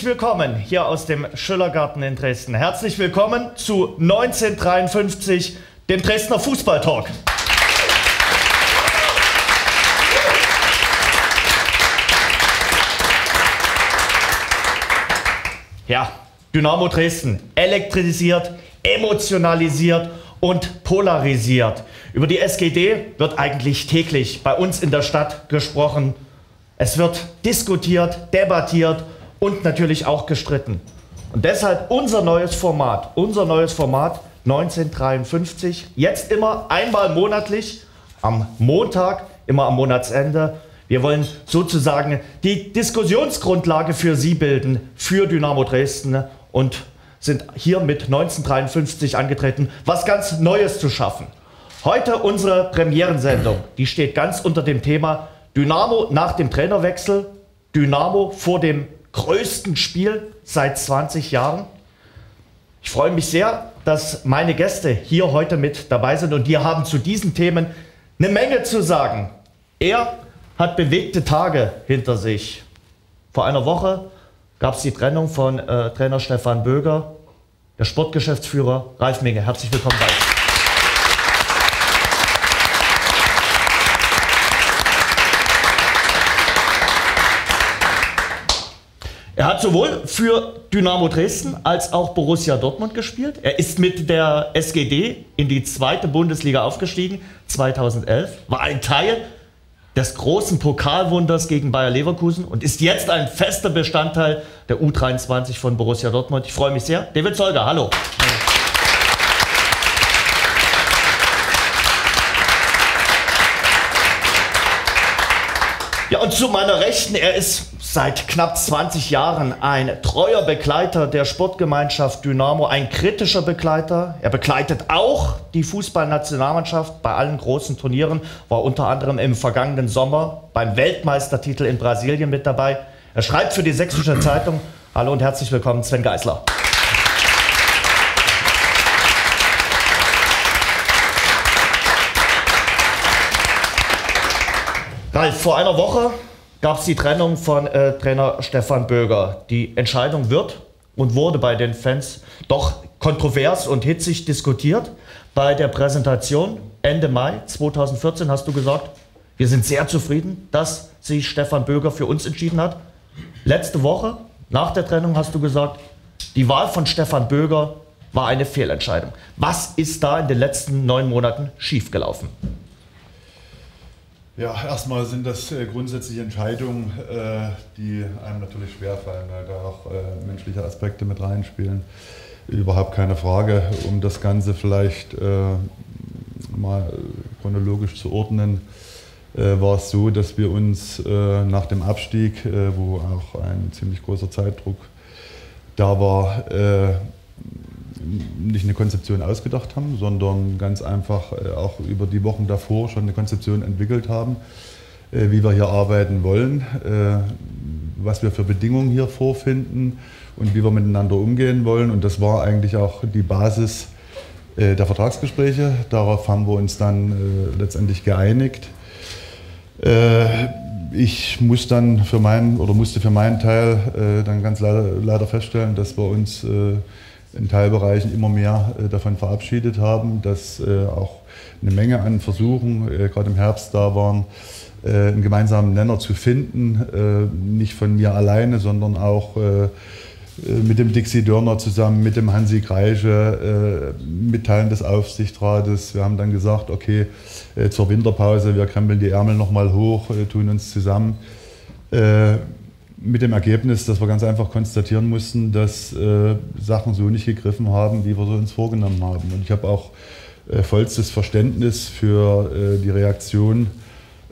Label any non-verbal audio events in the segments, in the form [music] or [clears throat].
Herzlich willkommen hier aus dem Schillergarten in Dresden. Herzlich willkommen zu 1953, dem Dresdner Fußballtalk. Ja, Dynamo Dresden elektrisiert, emotionalisiert und polarisiert. Über die SGD wird eigentlich täglich bei uns in der Stadt gesprochen. Es wird diskutiert, debattiert und natürlich auch gestritten. Und deshalb unser neues Format, unser neues Format 1953, jetzt immer einmal monatlich am Montag, immer am Monatsende. Wir wollen sozusagen die Diskussionsgrundlage für Sie bilden, für Dynamo Dresden und sind hier mit 1953 angetreten, was ganz Neues zu schaffen. Heute unsere Premierensendung, die steht ganz unter dem Thema Dynamo nach dem Trainerwechsel, Dynamo vor dem größten Spiel seit 20 Jahren. Ich freue mich sehr, dass meine Gäste hier heute mit dabei sind und die haben zu diesen Themen eine Menge zu sagen. Er hat bewegte Tage hinter sich. Vor einer Woche gab es die Trennung von äh, Trainer Stefan Böger, der Sportgeschäftsführer Ralf Menge. Herzlich willkommen, Ralf. Er hat sowohl für Dynamo Dresden als auch Borussia Dortmund gespielt. Er ist mit der SGD in die zweite Bundesliga aufgestiegen, 2011, war ein Teil des großen Pokalwunders gegen Bayer Leverkusen und ist jetzt ein fester Bestandteil der U23 von Borussia Dortmund. Ich freue mich sehr. David Zolger, hallo. Ja, und zu meiner Rechten, er ist seit knapp 20 Jahren ein treuer Begleiter der Sportgemeinschaft Dynamo, ein kritischer Begleiter. Er begleitet auch die Fußballnationalmannschaft bei allen großen Turnieren, war unter anderem im vergangenen Sommer beim Weltmeistertitel in Brasilien mit dabei. Er schreibt für die Sächsische Zeitung. Hallo und herzlich willkommen, Sven Geisler. Ralf, vor einer Woche gab es die Trennung von äh, Trainer Stefan Böger. Die Entscheidung wird und wurde bei den Fans doch kontrovers und hitzig diskutiert. Bei der Präsentation Ende Mai 2014 hast du gesagt, wir sind sehr zufrieden, dass sich Stefan Böger für uns entschieden hat. Letzte Woche, nach der Trennung, hast du gesagt, die Wahl von Stefan Böger war eine Fehlentscheidung. Was ist da in den letzten neun Monaten schiefgelaufen? Ja, erstmal sind das äh, grundsätzlich Entscheidungen, äh, die einem natürlich schwerfallen, weil da auch äh, menschliche Aspekte mit reinspielen. Überhaupt keine Frage, um das Ganze vielleicht mal chronologisch zu ordnen, war es so, dass wir uns nach dem Abstieg, wo auch ein ziemlich großer Zeitdruck da war, nicht eine Konzeption ausgedacht haben, sondern ganz einfach äh, auch über die Wochen davor schon eine Konzeption entwickelt haben, äh, wie wir hier arbeiten wollen, äh, was wir für Bedingungen hier vorfinden und wie wir miteinander umgehen wollen. Und das war eigentlich auch die Basis der Vertragsgespräche. Darauf haben wir uns dann letztendlich geeinigt. Ich muss dann für meinen oder musste für meinen Teil dann ganz leider, leider feststellen, dass wir uns in Teilbereichen immer mehr äh, davon verabschiedet haben, dass äh, auch eine Menge an Versuchen äh, gerade im Herbst da waren, einen gemeinsamen Nenner zu finden, nicht von mir alleine, sondern auch mit dem Dixie Dörner zusammen, mit dem Hansi Kreische, mit Teilen des Aufsichtsrates. Wir haben dann gesagt, okay, zur Winterpause, wir krempeln die Ärmel nochmal hoch, tun uns zusammen mit dem Ergebnis, dass wir ganz einfach konstatieren mussten, dass äh, Sachen so nicht gegriffen haben, wie wir sie uns vorgenommen haben. Und ich habe auch äh, vollstes Verständnis für äh, die Reaktion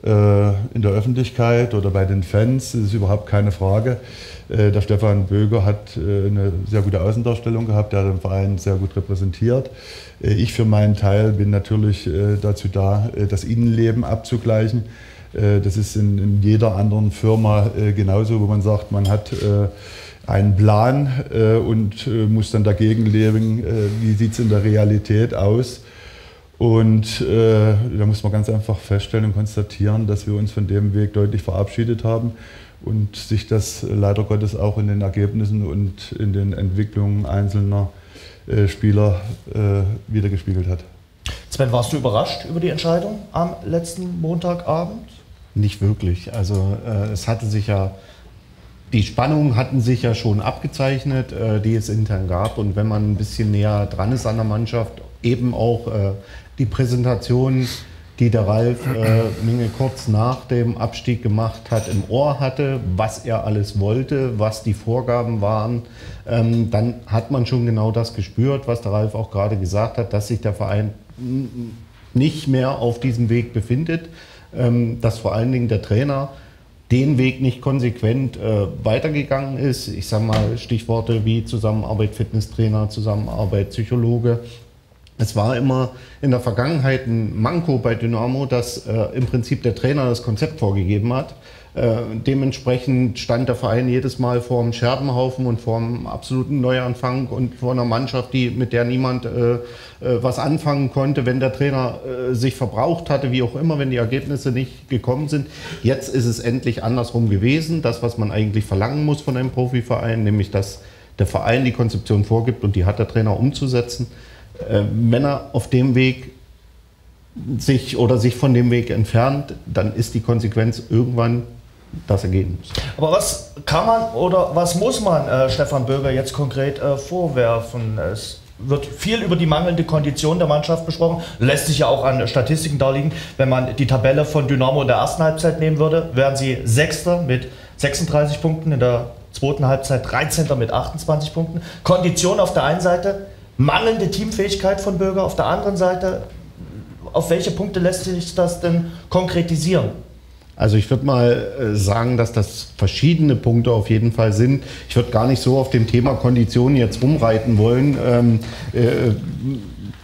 äh, in der Öffentlichkeit oder bei den Fans. Das ist überhaupt keine Frage. Äh, der Stefan Böger hat eine sehr gute Außendarstellung gehabt, der hat den Verein sehr gut repräsentiert. ich für meinen Teil bin natürlich dazu da, das Innenleben abzugleichen das ist in, in jeder anderen Firma äh, genauso, wo man sagt, man hat äh, einen Plan und muss dann dagegen leben, wie sieht es in der Realität aus. Und äh, da muss man ganz einfach feststellen und konstatieren, dass wir uns von dem Weg deutlich verabschiedet haben und sich das leider Gottes auch in den Ergebnissen und in den Entwicklungen einzelner äh, Spieler äh, wiedergespiegelt hat. Sven, warst du überrascht über die Entscheidung am letzten Montagabend? Nicht wirklich. Also äh, es hatte sich ja, die Spannungen hatten sich ja schon abgezeichnet, äh, die es intern gab. Und wenn man ein bisschen näher dran ist an der Mannschaft, eben auch äh, die Präsentation die der Ralf äh, Minge kurz nach dem Abstieg gemacht hat, im Ohr hatte, was er alles wollte, was die Vorgaben waren, ähm, dann hat man schon genau das gespürt, was der Ralf auch gerade gesagt hat, dass sich der Verein nicht mehr auf diesem Weg befindet, dass vor allen Dingen der Trainer den Weg nicht konsequent äh, weitergegangen ist. Ich sage mal Stichworte wie Zusammenarbeit Fitnesstrainer, Zusammenarbeit Psychologe, es war immer in der Vergangenheit ein Manko bei Dynamo, dass äh, im Prinzip der Trainer das Konzept vorgegeben hat. Äh, dementsprechend stand der Verein jedes Mal vor einem Scherbenhaufen und vor einem absoluten Neuanfang und vor einer Mannschaft, die, mit der niemand äh, äh was anfangen konnte, wenn der Trainer äh, sich verbraucht hatte, wie auch immer, wenn die Ergebnisse nicht gekommen sind. Jetzt ist es endlich andersrum gewesen. Das, was man eigentlich verlangen muss von einem Profiverein, nämlich dass der Verein die Konzeption vorgibt und die hat der Trainer umzusetzen äh, Männer auf dem Weg sich oder sich von dem Weg entfernt, dann ist die Konsequenz irgendwann das Ergebnis. Aber was kann man oder was muss man äh, Stefan Bürger jetzt konkret äh, vorwerfen? Es wird viel über die mangelnde Kondition der Mannschaft besprochen, lässt sich ja auch an Statistiken darlegen. Wenn man die Tabelle von Dynamo in der ersten Halbzeit nehmen würde, wären sie Sechster mit 36 Punkten, in der zweiten Halbzeit 13. mit 28 Punkten. Kondition auf der einen Seite, mangelnde Teamfähigkeit von Bürger. Auf der anderen Seite, auf welche Punkte lässt sich das denn konkretisieren? Also ich würde mal äh, sagen, dass das verschiedene Punkte auf jeden Fall sind. Ich würde gar nicht so auf dem Thema Konditionen jetzt rumreiten wollen. Ähm, äh,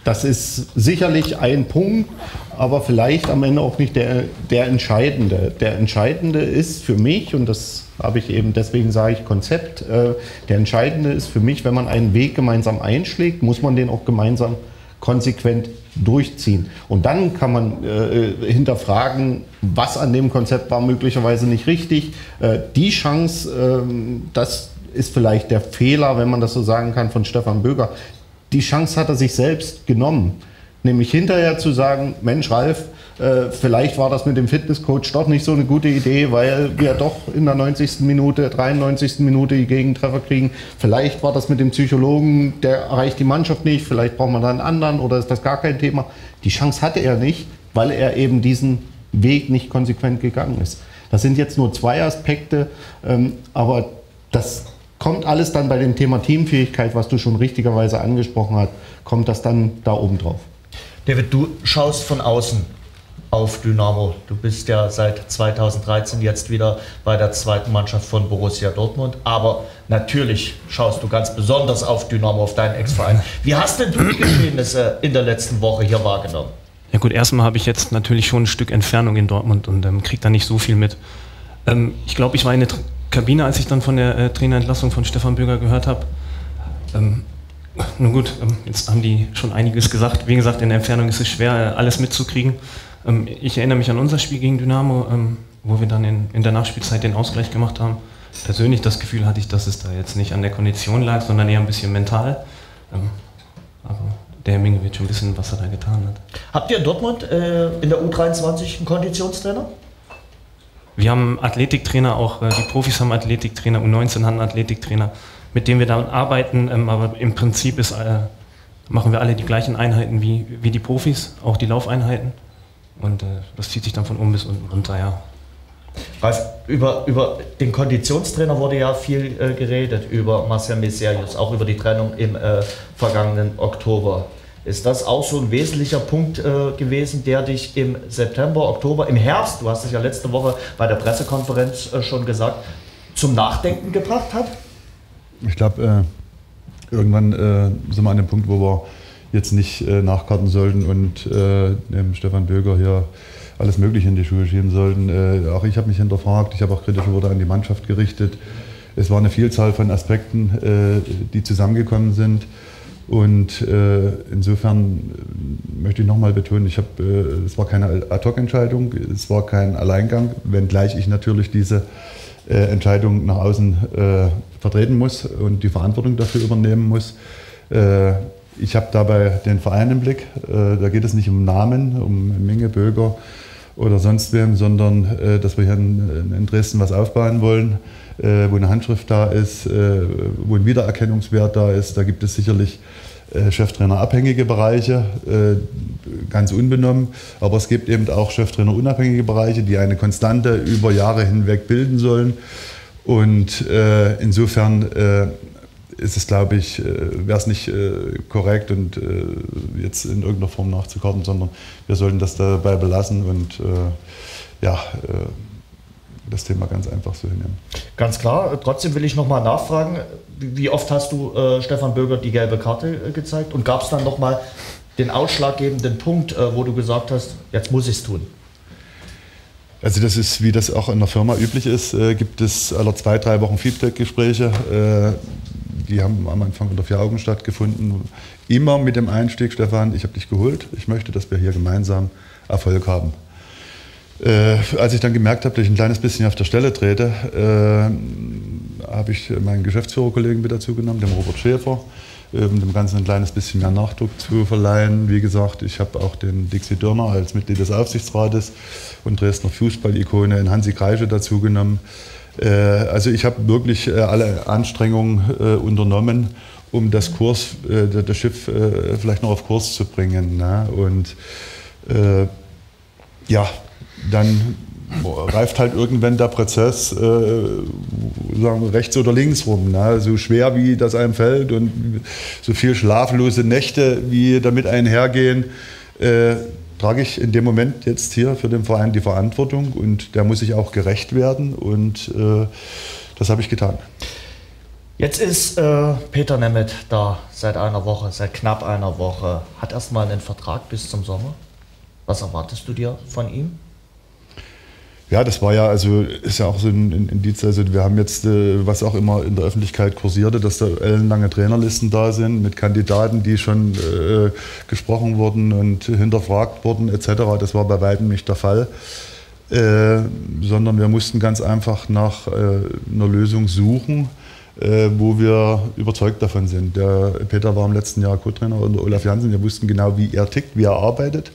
das ist sicherlich ein Punkt, aber vielleicht am Ende auch nicht der, der entscheidende. Der entscheidende ist für mich, und das habe ich eben, deswegen sage ich Konzept, äh, der entscheidende ist für mich, wenn man einen Weg gemeinsam einschlägt, muss man den auch gemeinsam konsequent durchziehen. Und dann kann man äh, hinterfragen, was an dem Konzept war möglicherweise nicht richtig. Äh, die Chance, äh, das ist vielleicht der Fehler, wenn man das so sagen kann, von Stefan Böger die Chance hat er sich selbst genommen. Nämlich hinterher zu sagen, Mensch, Ralf, äh, vielleicht war das mit dem Fitnesscoach doch nicht so eine gute Idee, weil wir doch in der 90. Minute, 93. Minute die Gegentreffer kriegen. Vielleicht war das mit dem Psychologen, der erreicht die Mannschaft nicht, vielleicht braucht man da einen anderen oder ist das gar kein Thema. Die Chance hatte er nicht, weil er eben diesen Weg nicht konsequent gegangen ist. Das sind jetzt nur zwei Aspekte, ähm, aber das kommt alles dann bei dem Thema Teamfähigkeit, was du schon richtigerweise angesprochen hast, kommt das dann da oben drauf. David, du schaust von außen auf Dynamo. Du bist ja seit 2013 jetzt wieder bei der zweiten Mannschaft von Borussia Dortmund. Aber natürlich schaust du ganz besonders auf Dynamo, auf deinen Ex-Verein. Wie hast denn du die Geschehnisse in der letzten Woche hier wahrgenommen? Ja gut, erstmal habe ich jetzt natürlich schon ein Stück Entfernung in Dortmund und ähm, kriege da nicht so viel mit. Ähm, ich glaube, ich war in der Kabine, als ich dann von der äh, Trainerentlassung von Stefan Bürger gehört habe. Ähm, nun gut, ähm, jetzt haben die schon einiges gesagt. Wie gesagt, in der Entfernung ist es schwer, alles mitzukriegen. Ähm, ich erinnere mich an unser Spiel gegen Dynamo, ähm, wo wir dann in, in, der Nachspielzeit den Ausgleich gemacht haben. Persönlich das Gefühl hatte ich, dass es da jetzt nicht an der Kondition lag, sondern eher ein bisschen mental. Aber der Herr Minge wird schon wissen, was er da getan hat. Habt ihr in Dortmund äh, in der U23 einen Konditionstrainer? Wir haben Athletiktrainer, auch äh, die Profis haben Athletiktrainer, U19 haben Athletiktrainer, mit denen wir da arbeiten. Ähm, aber im Prinzip ist, äh, machen wir alle die gleichen Einheiten wie, wie die Profis, auch die Laufeinheiten. Und äh, das zieht sich dann von oben bis unten runter, ja. Ralf, über, über den Konditionstrainer wurde ja viel äh, geredet, über Marcel Messerius, auch über die Trennung im äh, vergangenen Oktober. Ist das auch so ein wesentlicher Punkt äh, gewesen, der dich im September, Oktober, im Herbst, du hast es ja letzte Woche bei der Pressekonferenz äh, schon gesagt, zum Nachdenken gebracht hat? Ich glaube, äh, irgendwann äh, sind wir an dem Punkt, wo wir jetzt nicht äh, nachkarten sollten und äh, dem Stefan Böger hier alles Mögliche in die Schuhe schieben sollten. auch ich habe mich hinterfragt, ich habe auch kritische Worte an die Mannschaft gerichtet. Es war eine Vielzahl von Aspekten, die zusammengekommen sind. Und äh, insofern äh, möchte ich nochmal betonen, ich hab, äh, es war keine Ad-Hoc-Entscheidung, es war kein Alleingang, wenngleich ich natürlich diese äh, Entscheidungen nach außen äh, vertreten muss und die Verantwortung dafür übernehmen muss. Äh, ich habe dabei den Verein im Blick. Äh, da geht es nicht um Namen, um Menge Bürger oder sonst wem, sondern äh, dass wir hier in, Dresden was aufbauen wollen, äh, wo eine Handschrift da ist, wo ein Wiedererkennungswert da ist. Da gibt es sicherlich Cheftrainer-abhängige Bereiche, ganz unbenommen. Aber es gibt eben auch Cheftrainer-unabhängige Bereiche, die eine Konstante über Jahre hinweg bilden sollen. Und insofern ist es, glaube ich, äh, wäre es nicht äh, korrekt und äh, jetzt in irgendeiner Form nachzukarten, sondern wir sollten das dabei belassen und ja, das Thema ganz einfach so hinnehmen. Ganz klar. Trotzdem will ich nochmal nachfragen, wie oft hast du äh, Stefan Böger die gelbe Karte äh, gezeigt und gab es dann nochmal den ausschlaggebenden Punkt, äh, wo du gesagt hast, jetzt muss ich es tun? Also das ist, wie das auch in der Firma üblich ist, gibt es alle zwei, drei Wochen Feedback-Gespräche die haben am Anfang unter vier Augen stattgefunden. Immer mit dem Einstieg, Stefan, ich habe dich geholt, ich möchte, dass wir hier gemeinsam Erfolg haben. Äh, als ich dann gemerkt habe, dass ich ein kleines bisschen auf der Stelle trete, äh, habe ich meinen Geschäftsführerkollegen mit dazu genommen, dem Robert Schäfer, um dem Ganzen ein kleines bisschen mehr Nachdruck zu verleihen. Wie gesagt, ich habe auch den Dixie Dörner als Mitglied des Aufsichtsrates und Dresdner Fußballikone in Hansi Kreische dazu genommen. Äh, also ich habe wirklich äh, alle Anstrengungen äh, unternommen, um das Kurs, das Schiff vielleicht noch auf Kurs zu bringen. Ne? Und ja, dann reift halt irgendwann der Prozess äh, sagen rechts oder links rum. Ne? So schwer wie das einem fällt und so viel schlaflose Nächte, wie damit einhergehen, äh, trage ich in dem Moment jetzt hier für den Verein die Verantwortung und der muss sich auch gerecht werden und äh, das habe ich getan. Jetzt ist äh, Peter Nemeth da seit einer Woche, seit knapp einer Woche, hat erstmal einen Vertrag bis zum Sommer. Was erwartest du dir von ihm? Ja, das war ja, also ist ja auch so ein Indiz. Also wir haben jetzt, äh, was auch immer in der Öffentlichkeit kursierte, dass da ellenlange Trainerlisten da sind mit Kandidaten, die schon äh, gesprochen wurden und hinterfragt wurden etc. Das war bei weitem nicht der Fall. Äh, sondern wir mussten ganz einfach nach äh, einer Lösung suchen, äh, wo wir überzeugt davon sind. Der Peter war im letzten Jahr Co-Trainer unter Olaf Janssen. Wir wussten genau, wie er tickt, wie er arbeitet.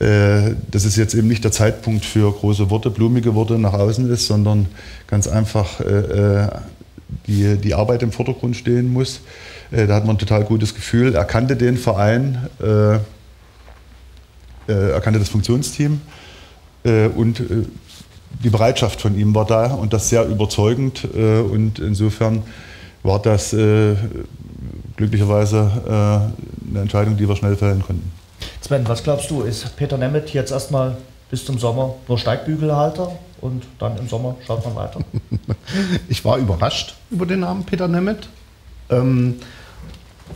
Äh, dass es jetzt eben nicht der Zeitpunkt für große Worte, blumige Worte nach außen ist, sondern ganz einfach äh, äh, die, die Arbeit im Vordergrund stehen muss. Da hat man ein total gutes Gefühl. Er kannte den Verein, er kannte das Funktionsteam und die Bereitschaft von ihm war da und das sehr überzeugend. Und insofern war das glücklicherweise eine Entscheidung, die wir schnell fällen konnten. Sven, was glaubst du, ist Peter Nemeth jetzt erstmal bis zum Sommer nur Steigbügelhalter und dann im Sommer schaut man weiter? [laughs] Ich war überrascht über den Namen Peter Nemeth. Ähm,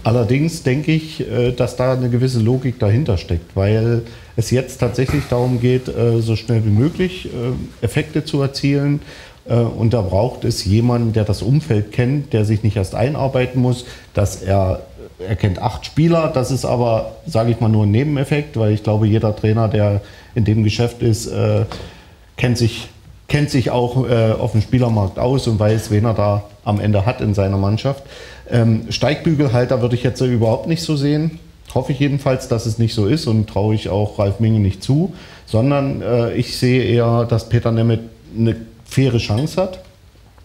allerdings denke ich, äh, dass da eine gewisse Logik dahinter steckt, weil es jetzt tatsächlich darum geht, äh, so schnell wie möglich äh, Effekte zu erzielen. Und da braucht es jemanden, der das Umfeld kennt, der sich nicht erst einarbeiten muss, dass er er kennt acht Spieler. Das ist aber, sage ich mal, nur ein Nebeneffekt, weil ich glaube, jeder Trainer, der in dem Geschäft ist, äh, kennt, sich, kennt sich auch äh, auf dem Spielermarkt aus und weiß, wen er da am Ende hat in seiner Mannschaft. Ähm, Steigbügelhalter würde ich jetzt überhaupt nicht so sehen. Hoffe ich jedenfalls, dass es nicht so ist und traue ich auch Ralf Minge nicht zu, sondern äh, ich sehe eher, dass Peter Nemeth eine faire Chance hat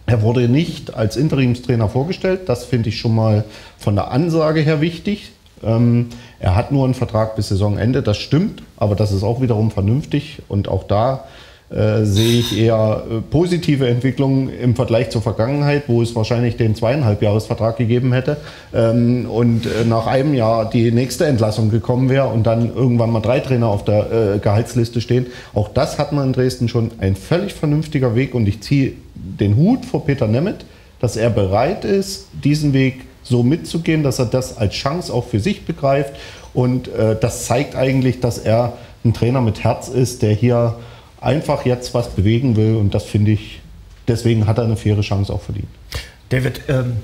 er wurde nicht als Interimstrainer vorgestellt. Das finde ich schon mal von der Ansage her wichtig. Ähm, er hat nur einen Vertrag bis Saisonende, das stimmt, aber das ist auch wiederum vernünftig. Und auch da äh, sehe ich eher äh, positive Entwicklungen im Vergleich zur Vergangenheit, wo es wahrscheinlich den zweieinhalb Jahresvertrag gegeben hätte ähm, und äh, nach einem Jahr die nächste Entlassung gekommen wäre und dann irgendwann mal drei Trainer auf der Gehaltsliste stehen. Auch das hat man in Dresden schon ein völlig vernünftiger Weg und ich ziehe den Hut vor Peter Nemeth, dass er bereit ist, diesen Weg so mitzugehen, dass er das als Chance auch für sich begreift und das zeigt eigentlich, dass er ein Trainer mit Herz ist, der hier einfach jetzt was bewegen will und das finde ich, deswegen hat er eine faire Chance auch verdient. David, ähm,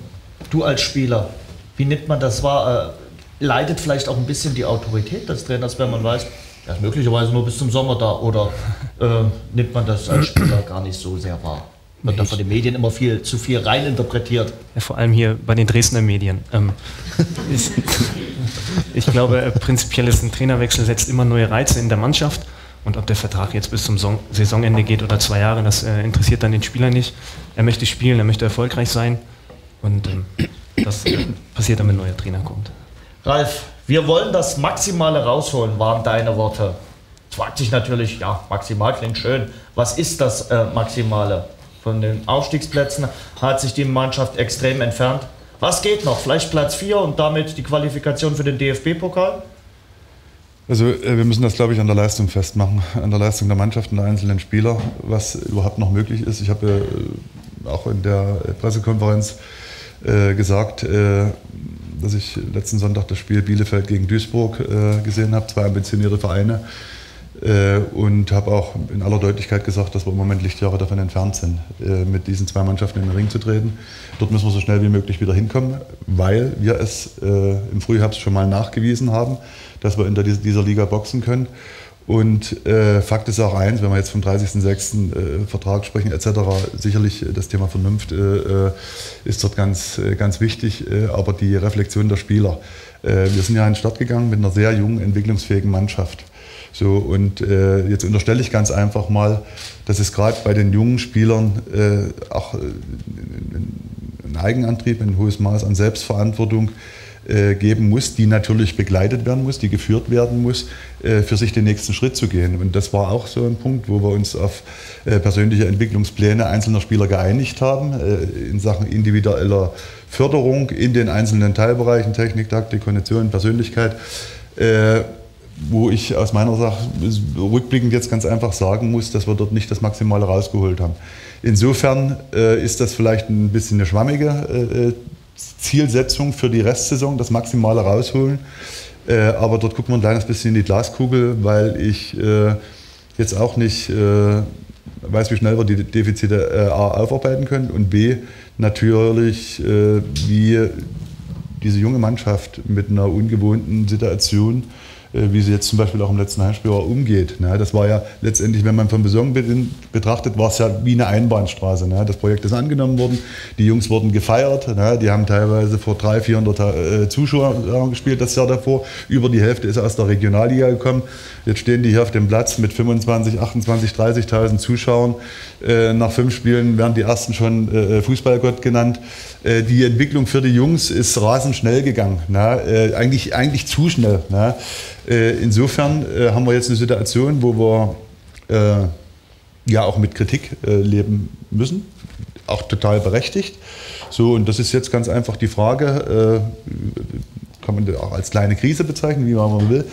du als Spieler, wie nimmt man das wahr? Äh, leidet vielleicht auch ein bisschen die Autorität des Trainers, wenn man weiß, er ist möglicherweise nur bis zum Sommer da oder äh, nimmt man das als Spieler gar nicht so sehr wahr? wird da von den Medien immer viel zu viel reininterpretiert. Ja, vor allem hier bei den Dresdner Medien. Ähm, ich, [laughs] ich glaube, prinzipiell ist ein Trainerwechsel setzt immer neue Reize in der Mannschaft. Und ob der Vertrag jetzt bis zum Saisonende geht oder zwei Jahre, das äh, interessiert dann den Spieler nicht. Er möchte spielen, er möchte erfolgreich sein. Und ähm, das äh, passiert dann, wenn ein neuer Trainer kommt. Ralf, wir wollen das Maximale rausholen, waren deine Worte. Jetzt fragt sich natürlich, ja, maximal klingt schön. Was ist das äh, Maximale? Von den Aufstiegsplätzen hat sich die Mannschaft extrem entfernt. Was geht noch? Vielleicht Platz 4 und damit die Qualifikation für den DFB-Pokal? Also äh, wir müssen das, glaube ich, an der Leistung festmachen, an der Leistung der Mannschaft und der einzelnen Spieler, was überhaupt noch möglich ist. Ich habe äh, auch in der Pressekonferenz äh, gesagt, äh, dass ich letzten Sonntag das Spiel Bielefeld gegen Duisburg gesehen habe, zwei ambitionierte Vereine. Äh, und habe auch in aller Deutlichkeit gesagt, dass wir im Moment Lichtjahre davon entfernt sind, mit diesen zwei Mannschaften in den Ring zu treten. Dort müssen wir so schnell wie möglich wieder hinkommen, weil wir es im Frühherbst schon mal nachgewiesen haben dass wir in dieser Liga boxen können. Und äh, Fakt ist auch eins, wenn wir jetzt vom 30.06. Äh, Vertrag sprechen etc., sicherlich das Thema Vernunft äh, äh, ist dort ganz, äh, ganz wichtig, äh, aber die Reflexion der Spieler. wir sind ja in den Start gegangen mit einer sehr jungen, entwicklungsfähigen Mannschaft. So, und jetzt unterstelle ich ganz einfach mal, dass es gerade bei den jungen Spielern auch ein Eigenantrieb, ein hohes Maß an Selbstverantwortung äh, geben muss, die natürlich begleitet werden muss, die geführt werden muss, äh, für sich den nächsten Schritt zu gehen. Und das war auch so ein Punkt, wo wir uns auf äh, persönliche Entwicklungspläne einzelner Spieler geeinigt haben, in Sachen individueller Förderung in den einzelnen Teilbereichen, Technik, Taktik, Kondition, Persönlichkeit wo ich aus meiner Sache rückblickend jetzt ganz einfach sagen muss, dass wir dort nicht das Maximale rausgeholt haben. Insofern äh, ist das vielleicht ein bisschen eine schwammige äh, Zielsetzung für die Restsaison, das Maximale rausholen. Äh, aber dort gucken wir ein kleines bisschen in die Glaskugel, weil ich äh, jetzt auch nicht äh, weiß, wie schnell wir die Defizite äh, A aufarbeiten können und B natürlich, äh, wie diese junge Mannschaft mit einer ungewohnten Situation äh, wie sie jetzt zum Beispiel auch im letzten Heimspiel umgeht. Ne? Das war ja letztendlich, wenn man von Besorgen betrachtet, war es ja wie eine Einbahnstraße. Ne? Das Projekt ist angenommen worden, die Jungs wurden gefeiert, ne? die haben teilweise vor 300, 400 äh, Zuschauern gespielt das Jahr davor. Über die Hälfte ist aus der Regionalliga gekommen. Jetzt stehen die hier auf dem Platz mit 25, 28, 30.000 Zuschauern. Äh, nach fünf Spielen werden die ersten schon Fußballgott genannt. Die Entwicklung für die Jungs ist rasend schnell gegangen. Eigentlich, eigentlich zu schnell. Ne? Äh, insofern äh, haben wir jetzt eine Situation, wo wir äh, ja auch mit Kritik leben müssen, auch total berechtigt. So, und das ist jetzt ganz einfach die Frage, kann man das auch als kleine Krise bezeichnen, wie man will.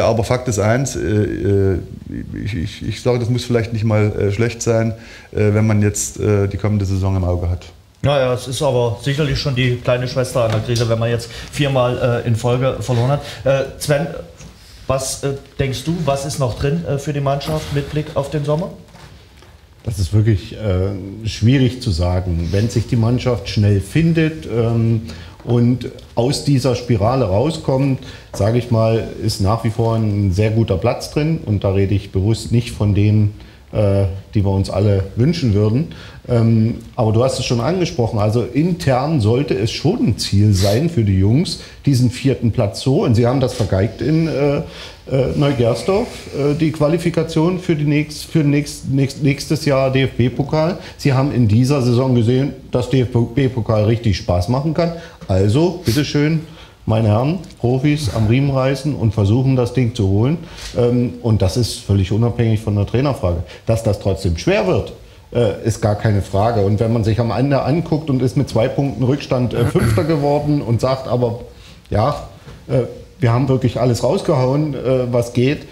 aber Fakt ist eins, ich, ich, ich, sage, das muss vielleicht nicht mal schlecht sein, wenn man jetzt die kommende Saison im Auge hat. Naja, es ist aber sicherlich schon die kleine Schwester einer Krise, wenn man jetzt viermal in Folge verloren hat. Sven, was äh, denkst du, was ist noch drin äh, für die Mannschaft mit Blick auf den Sommer? Das ist wirklich äh, schwierig zu sagen. Wenn sich die Mannschaft schnell findet ähm, und aus dieser Spirale rauskommt, sage ich mal, ist nach wie vor ein sehr guter Platz drin. Und da rede ich bewusst nicht von denen, äh, die wir uns alle wünschen würden. Ähm, aber du hast es schon angesprochen, also intern sollte es schon ein Ziel sein für die Jungs, diesen vierten Platz so, und sie haben das vergeigt in äh, äh, Neugersdorf, äh, die Qualifikation für, die nächst, für nächst, nächst, nächstes Jahr DFB-Pokal. Sie haben in dieser Saison gesehen, dass DFB-Pokal richtig Spaß machen kann. Also, bitteschön, meine Herren, Profis am Riemen reißen und versuchen, das Ding zu holen. Ähm, und das ist völlig unabhängig von der Trainerfrage. Dass das trotzdem schwer wird, äh, ist gar keine Frage. Und wenn man sich am Ende anguckt und ist mit zwei Punkten Rückstand äh, Fünfter geworden und sagt aber, ja, äh, wir haben wirklich alles rausgehauen, was geht,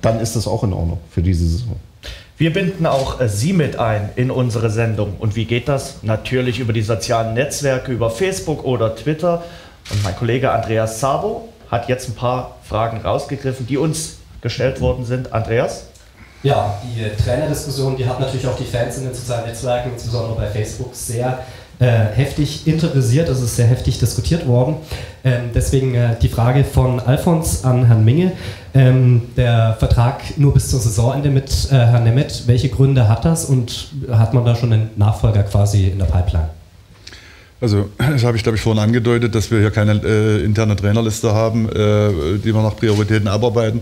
dann ist das auch in Ordnung für diese Saison. Wir binden auch Sie mit ein in unsere Sendung. Und wie geht das? Natürlich über die sozialen Netzwerke, über Facebook oder Twitter. Und mein Kollege Andreas Sabo hat jetzt ein paar Fragen rausgegriffen, die uns gestellt worden sind. Andreas? Ja, die Trainerdiskussion, die hat natürlich auch die Fans in den sozialen Netzwerken, insbesondere bei Facebook, sehr äh, heftig interessiert, es ist sehr heftig diskutiert worden. Ähm, deswegen äh, die Frage von Alfons an Herrn Minge. Ähm, der Vertrag nur bis zum Saisonende mit äh, Herrn Nemeth, welche Gründe hat das und hat man da schon einen Nachfolger quasi in der Pipeline? Also, [clears throat] das habe ich, glaube ich, vorhin angedeutet, dass wir hier keine äh, interne Trainerliste haben, äh, die wir nach Prioritäten abarbeiten.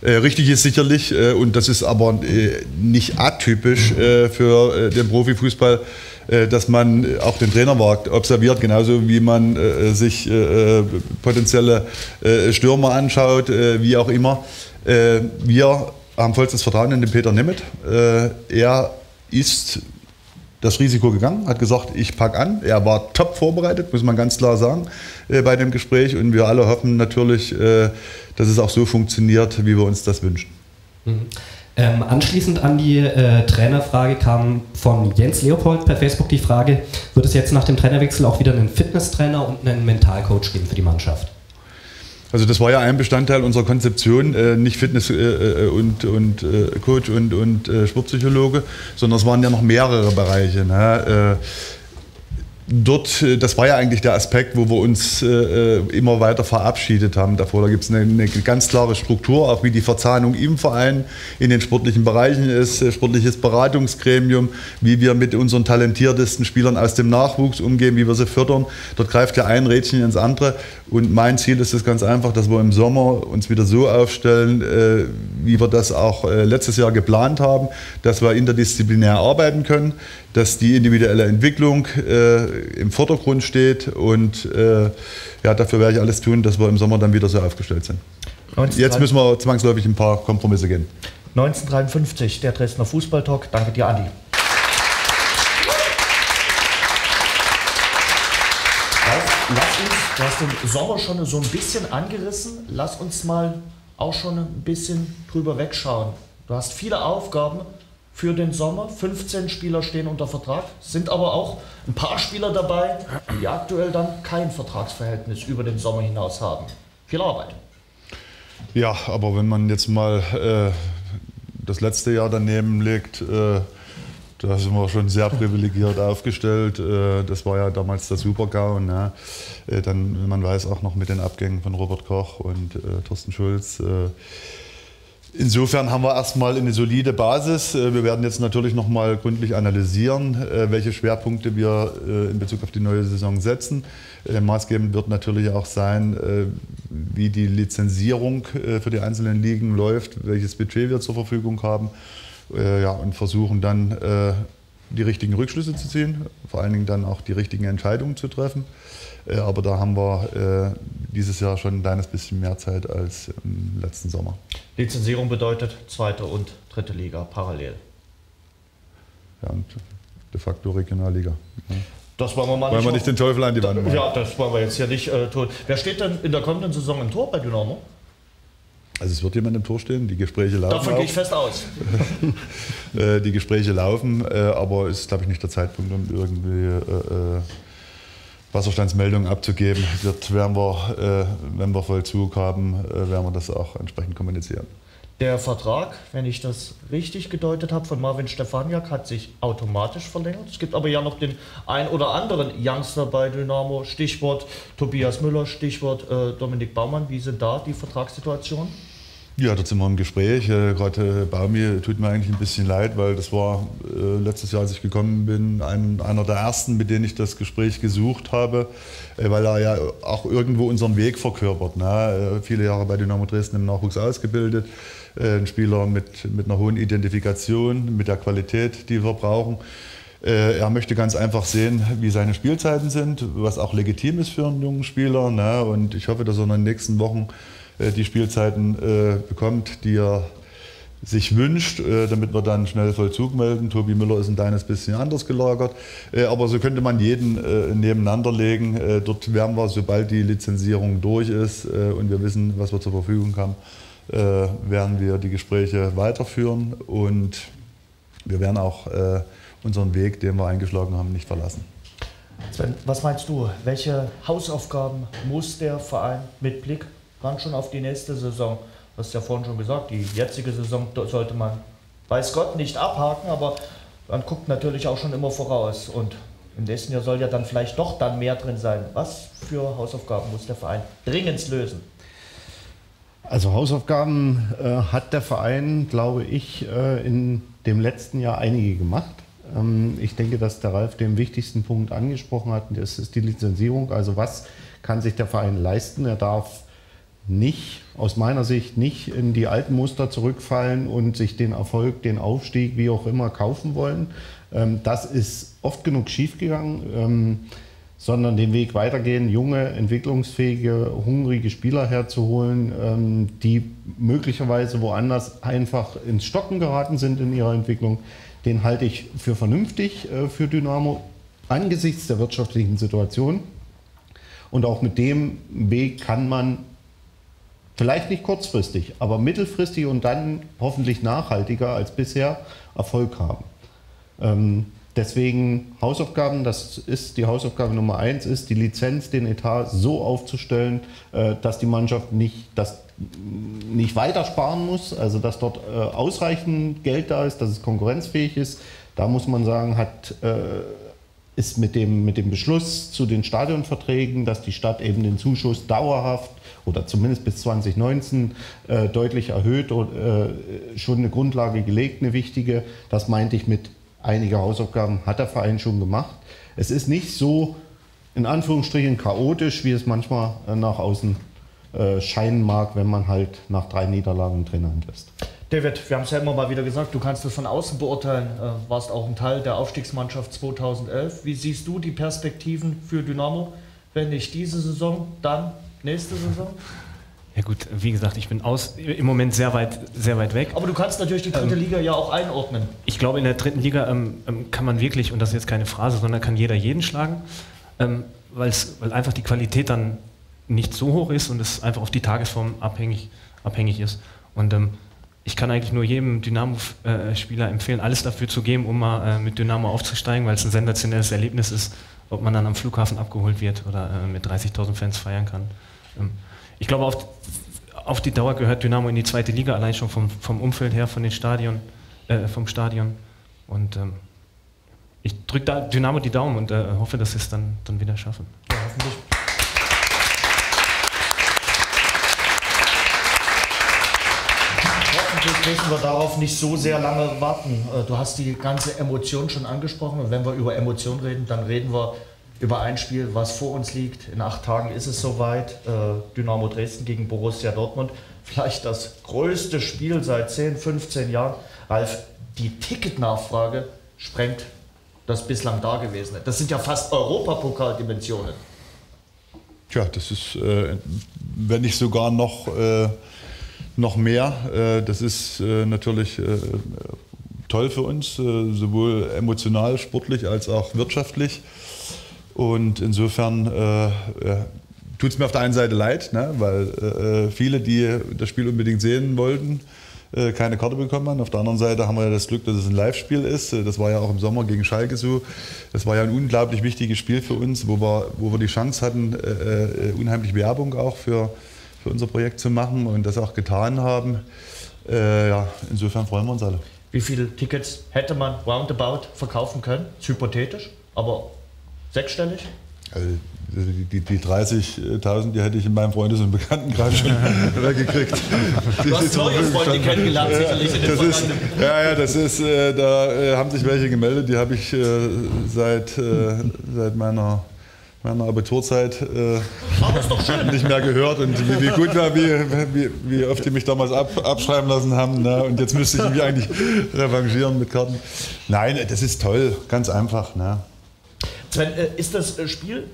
Äh, richtig ist sicherlich, äh, und das ist aber äh, nicht atypisch äh, für den Profifußball, dass man auch den Trainermarkt observiert, genauso wie man sich potenzielle Stürmer anschaut, wie auch immer. wir haben vollstes Vertrauen in den Peter Nemeth. er ist das Risiko gegangen, hat gesagt, ich packe an. Er war top vorbereitet, muss man ganz klar sagen, äh, bei dem Gespräch. Und wir alle hoffen natürlich, äh, dass es auch so funktioniert, wie wir uns das wünschen. Mhm. Ähm, anschließend an die äh, Trainerfrage kam von Jens Leopold per Facebook die Frage, wird es jetzt nach dem Trainerwechsel auch wieder einen Fitnesstrainer und einen Mentalcoach geben für die Mannschaft? Also das war ja ein Bestandteil unserer Konzeption, äh, nicht Fitness äh, äh und, und äh, Coach und, und äh, Sportpsychologe, sondern es waren ja noch mehrere Bereiche. Ne? Äh, dort, das war ja eigentlich der Aspekt, wo wir uns äh, immer weiter verabschiedet haben davor. Da gibt es eine, eine, ganz klare Struktur, auch wie die Verzahnung im Verein in den sportlichen Bereichen ist, sportliches Beratungsgremium, wie wir mit unseren talentiertesten Spielern aus dem Nachwuchs umgehen, wie wir sie fördern. Dort greift ja ein Rädchen ins andere. Und mein Ziel ist es ganz einfach, dass wir im Sommer uns wieder so aufstellen, äh, wie wir das auch äh, letztes Jahr geplant haben, dass wir interdisziplinär arbeiten können, dass die individuelle Entwicklung äh, im Vordergrund steht und äh, ja, dafür werde ich alles tun, dass wir im Sommer dann wieder so aufgestellt sind. Jetzt müssen wir zwangsläufig ein paar Kompromisse gehen. 1953, der Dresdner Fußballtalk. Danke dir, Andi. Lass uns, du hast den Sommer schon so ein bisschen angerissen. Lass uns mal auch schon ein bisschen drüber wegschauen. Du hast viele Aufgaben für den Sommer. 15 Spieler stehen unter Vertrag, sind aber auch ein paar Spieler dabei, die aktuell dann kein Vertragsverhältnis über den Sommer hinaus haben. Viel Arbeit. Ja, aber wenn man jetzt mal äh, das letzte Jahr daneben legt, äh, da sind wir schon sehr privilegiert aufgestellt. Äh, das war ja damals der Super-GAU. Ne? Äh, dann, man weiß auch noch mit den Abgängen von Robert Koch und äh, Thorsten Schulz. Äh, Insofern haben wir erstmal eine solide Basis. Wir werden jetzt natürlich noch mal gründlich analysieren, welche Schwerpunkte wir in Bezug auf die neue Saison setzen. Maßgebend wird natürlich auch sein, wie die Lizenzierung für die einzelnen Ligen läuft, welches Budget wir zur Verfügung haben ja, und versuchen dann die richtigen Rückschlüsse zu ziehen, vor allen Dingen dann auch die richtigen Entscheidungen zu treffen. Äh, aber da haben wir äh, dieses Jahr schon ein kleines bisschen mehr Zeit als im letzten Sommer. Lizenzierung bedeutet zweite und dritte Liga parallel. Ja, und de facto Regionalliga. Ja. Das wollen wir mal wollen nicht. wir nicht den Teufel an die Wand machen. Ja, das wollen wir jetzt hier nicht äh, tun. Wer steht denn in der kommenden Saison im Tor bei Dynamo? Also es wird jemand im Tor stehen, die Gespräche laufen. Davon gehe ich fest aus. [laughs] Äh, die Gespräche laufen, äh, aber es ist, glaube ich, nicht der Zeitpunkt, um irgendwie äh, Wasserstandsmeldungen abzugeben. Das werden wir, wenn wir Vollzug haben, werden wir das auch entsprechend kommunizieren. Der Vertrag, wenn ich das richtig gedeutet habe, von Marvin Stefaniak hat sich automatisch verlängert. Es gibt aber ja noch den ein oder anderen Youngster bei Dynamo. Stichwort Tobias Müller, Stichwort äh, Dominik Baumann. Wie sind da die Vertragssituationen? Ja, dort sind wir im Gespräch. Äh, Gerade äh, Baumi tut mir eigentlich ein bisschen leid, weil das war äh, letztes Jahr, als ich gekommen bin, ein, einer der ersten, mit denen ich das Gespräch gesucht habe, äh, weil er ja auch irgendwo unseren Weg verkörpert. Ne? Äh, viele Jahre bei Dynamo Dresden im Nachwuchs ausgebildet. Äh, ein Spieler mit, mit einer hohen Identifikation, mit der Qualität, die wir brauchen. Er möchte ganz einfach sehen, wie seine Spielzeiten sind, was auch legitim ist für einen jungen Spieler. Ne? Und ich hoffe, dass er in den nächsten Wochen äh, die Spielzeiten äh, bekommt, die er sich wünscht, äh, damit wir dann schnell Vollzug melden. Tobi Müller ist ein kleines bisschen anders gelagert, aber so könnte man jeden nebeneinander legen. Dort werden wir, sobald die Lizenzierung durch ist und wir wissen, was wir zur Verfügung haben, werden wir die Gespräche weiterführen und wir werden auch unseren Weg, den wir eingeschlagen haben, nicht verlassen. Sven, was meinst du? Welche Hausaufgaben muss der Verein mit Blick ran schon auf die nächste Saison. Du hast ja vorhin schon gesagt, die jetzige Saison sollte man, weiß Gott, nicht abhaken, aber man guckt natürlich auch schon immer voraus. Und Im nächsten Jahr soll ja dann vielleicht doch dann mehr drin sein. Was für Hausaufgaben muss der Verein dringend lösen? Also Hausaufgaben äh, hat der Verein, glaube ich, äh, in dem letzten Jahr einige gemacht. Ähm, ich denke, dass der Ralf den wichtigsten Punkt angesprochen hat, das ist die Lizenzierung. Also was kann sich der Verein leisten? Er darf nicht, aus meiner Sicht, nicht in die alten Muster zurückfallen und sich den Erfolg, den Aufstieg, wie auch immer, kaufen wollen. Ähm, das ist oft genug schiefgegangen, ähm, sondern den Weg weitergehen, junge, entwicklungsfähige, hungrige Spieler herzuholen, ähm, die möglicherweise woanders einfach ins Stocken geraten sind in ihrer Entwicklung. Den halte ich für vernünftig äh, für Dynamo angesichts der wirtschaftlichen Situation. Und auch mit dem Weg kann man vielleicht nicht kurzfristig, aber mittelfristig und dann hoffentlich nachhaltiger als bisher Erfolg haben. Ähm, deswegen Hausaufgaben, das ist die Hausaufgabe Nummer eins, ist die Lizenz, den Etat so aufzustellen, äh, dass die Mannschaft nicht, das, nicht weiter sparen muss, also dass dort äh, ausreichend Geld da ist, dass es konkurrenzfähig ist. Da muss man sagen, hat äh, ist mit dem, mit dem Beschluss zu den Stadionverträgen, dass die Stadt eben den Zuschuss dauerhaft oder zumindest bis 2019 äh, deutlich erhöht schon eine Grundlage gelegt, eine wichtige. Das meinte ich mit einige Hausaufgaben hat der Verein schon gemacht. Es ist nicht so in Anführungsstrichen chaotisch, wie es manchmal äh, nach außen äh, scheinen mag, wenn man halt nach drei Niederlagen drin entlässt. David, wir haben es ja immer mal wieder gesagt, du kannst das von außen beurteilen, äh, warst auch ein Teil der Aufstiegsmannschaft 2011. Wie siehst du die Perspektiven für Dynamo, wenn nicht diese Saison, dann nächste Saison? Ja gut, wie gesagt, ich bin aus, im Moment sehr weit, sehr weit weg. Aber du kannst natürlich die dritte ähm, Liga ja auch einordnen. Ich glaube, in der dritten Liga ähm, ähm, kann man wirklich, und das ist jetzt keine Phrase, sondern kann jeder jeden schlagen, ähm, weil einfach die Qualität dann nicht so hoch ist und es einfach auf die Tagesform abhängig, abhängig ist. Und ähm, ich kann eigentlich nur jedem Dynamo-Spieler empfehlen, alles dafür zu geben, um mal äh, mit Dynamo aufzusteigen, weil es ein sensationelles Erlebnis ist, ob man dann am Flughafen abgeholt wird oder äh, mit 30.000 Fans feiern kann. Ich glaube, auf, auf, die Dauer gehört Dynamo in die zweite Liga, allein schon vom, vom Umfeld her, von den Stadion, äh, vom Stadion. Und ähm, ich drücke da Dynamo die Daumen und äh, hoffe, dass sie es dann, dann wieder schaffen. Ja, hoffentlich. Hoffentlich müssen wir darauf nicht so sehr lange warten. Äh, du hast die ganze Emotion schon angesprochen und wenn wir über Emotion reden, dann reden wir über ein Spiel, was vor uns liegt. In acht Tagen ist es soweit. Äh, Dynamo Dresden gegen Borussia Dortmund. Vielleicht das größte Spiel seit 10, 15 Jahren. Ralf, die Ticketnachfrage sprengt das bislang Dagewesene. Das sind ja fast Europapokaldimensionen. Tja, das ist, äh, wenn nicht sogar noch noch mehr. Äh, das ist äh, natürlich äh, toll für uns, sowohl emotional, sportlich als auch wirtschaftlich. Und insofern äh, tut es mir auf der einen Seite leid, ne, weil äh, viele, die das Spiel unbedingt sehen wollten, äh, keine Karte bekommen haben. Auf der anderen Seite haben wir ja das Glück, dass es ein Live-Spiel ist. Das war ja auch im Sommer gegen Schalke so. Das war ja ein unglaublich wichtiges Spiel für uns, wo wir, wo wir die Chance hatten, unheimlich Werbung auch für, für unser Projekt zu machen und das auch getan haben. Äh, ja, insofern freuen wir uns alle. Wie viele Tickets hätte man roundabout verkaufen können? hypothetisch, aber sechsstellig? Also die, die 30.000, die hätte ich in meinem Freundes- und Bekanntenkreis schon [laughs] weggekriegt. Du hast neue Freunde kennengelernt, sicherlich in den das ist, Ja, ja, das ist, äh, da äh, haben sich welche gemeldet, die habe ich äh, seit, äh, seit meiner meiner Abiturzeit äh, nicht mehr gehört und wie, wie gut war, wie, wie, wie, oft die mich damals ab, abschreiben lassen haben. Ne? Und jetzt müsste ich mich eigentlich revanchieren mit Karten. Nein, das ist toll, ganz einfach. Ne? Sven, äh, ist das äh, Spiel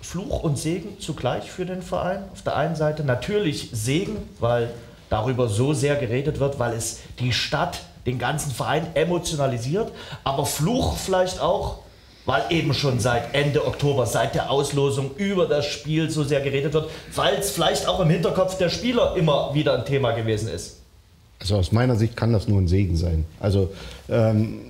Fluch und Segen zugleich für den Verein? Auf der einen Seite natürlich Segen, weil darüber so sehr geredet wird, weil es die Stadt, den ganzen Verein emotionalisiert, aber Fluch vielleicht auch, weil eben schon seit Ende Oktober, seit der Auslosung über das Spiel so sehr geredet wird, weil es vielleicht auch im Hinterkopf der Spieler immer wieder ein Thema gewesen ist. Also aus meiner Sicht kann das nur ein Segen sein. Also ähm,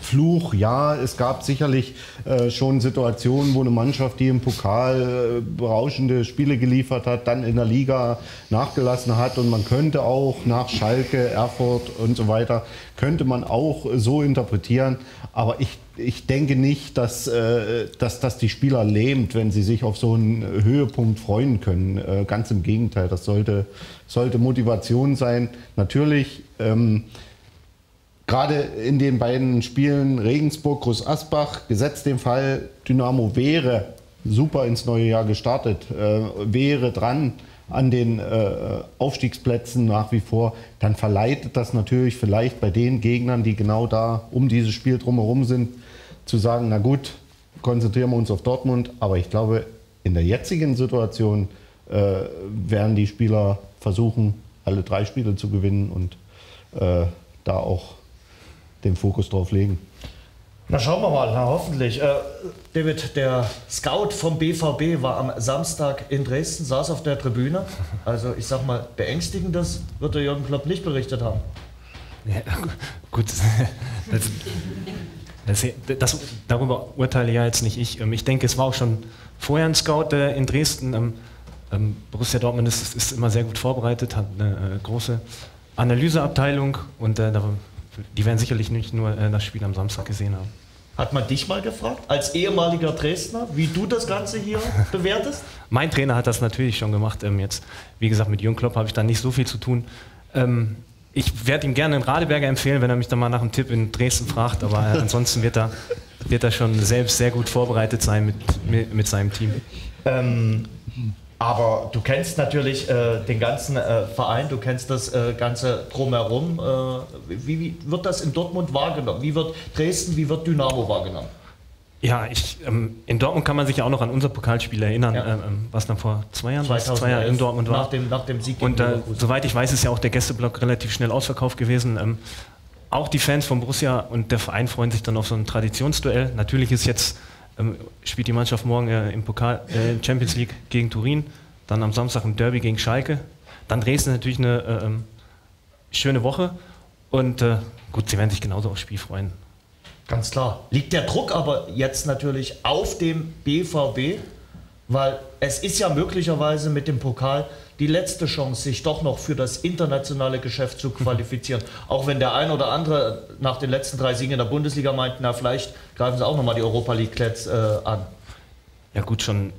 Fluch, ja, es gab sicherlich äh, schon Situationen, wo eine Mannschaft, die im Pokal äh, berauschende Spiele geliefert hat, dann in der Liga nachgelassen hat und man könnte auch nach Schalke, Erfurt und so weiter, könnte man auch so interpretieren. Aber ich ich denke nicht, dass, äh, dass das die Spieler lähmt, wenn sie sich auf so einen Höhepunkt freuen können. Äh, ganz im Gegenteil, das sollte, sollte Motivation sein. Natürlich, ähm, gerade in den beiden Spielen Regensburg, Groß Asbach, gesetzt den Fall, Dynamo wäre super ins neue Jahr gestartet, äh, wäre dran an den äh, Aufstiegsplätzen nach wie vor, dann verleitet das natürlich vielleicht bei den Gegnern, die genau da um dieses Spiel drumherum sind, zu sagen, na gut, konzentrieren wir uns auf Dortmund. Aber ich glaube, in der jetzigen Situation äh, werden die Spieler versuchen, alle drei Spiele zu gewinnen und äh, da auch den Fokus drauf legen. Na schauen wir mal, na, hoffentlich. Äh, David, der Scout vom BVB war am Samstag in Dresden, saß auf der Tribüne. Also ich sag mal, beängstigendes wird der Jürgen Klopp nicht berichtet haben. Ja, gut, das, das, das, darüber urteile ja jetzt nicht ich. Ähm, ich denke, es war auch schon vorher ein Scout äh, in Dresden. Ähm, ähm, Borussia Dortmund ist, ist, immer sehr gut vorbereitet, hat eine äh, große Analyseabteilung und die werden sicherlich nicht nur das Spiel am Samstag gesehen haben. Hat man dich mal gefragt, als ehemaliger Dresdner, wie du das Ganze hier [laughs] bewertest? mein Trainer hat das natürlich schon gemacht. Ähm, jetzt, wie gesagt, mit Jürgen Klopp habe ich da nicht so viel zu tun. Ähm, ich werde ihm gerne einen Radeberger empfehlen, wenn er mich dann mal nach einem Tipp in Dresden fragt. Aber äh, ansonsten wird er, wird er schon selbst sehr gut vorbereitet sein mit, mit, mit seinem Team. Ähm, aber du kennst natürlich äh, den ganzen äh, Verein, du kennst das äh, Ganze drumherum. Äh, wie, wie, wird das in Dortmund wahrgenommen? Wie wird Dresden, wie wird Dynamo wahrgenommen? Ja, ich, ähm, in Dortmund kann man sich ja auch noch an unser Pokalspiel erinnern, ja. Ähm, ähm, was dann vor zwei Jahren, 2011, zwei Jahren in Dortmund war. Nach dem, nach dem Sieg Und äh, soweit ich weiß, ist ja auch der Gästeblock relativ schnell ausverkauft gewesen. Ähm, auch die Fans von Borussia und der Verein freuen sich dann auf so ein Traditionsduell. Natürlich ist jetzt ähm, spielt die Mannschaft morgen äh, im Pokal äh, Champions League gegen Turin, dann am Samstag im Derby gegen Schalke. Dann Dresden natürlich eine äh, ähm, schöne Woche und äh, gut, sie werden sich genauso aufs Spiel freuen. Ganz klar. Liegt der Druck aber jetzt natürlich auf dem BVB, weil es ist ja möglicherweise mit dem Pokal die letzte Chance, sich doch noch für das internationale Geschäft zu qualifizieren. Auch wenn der ein oder andere nach den letzten drei Siegen in der Bundesliga meint, na vielleicht greifen sie auch nochmal die Europa League äh, an. Ja gut, schon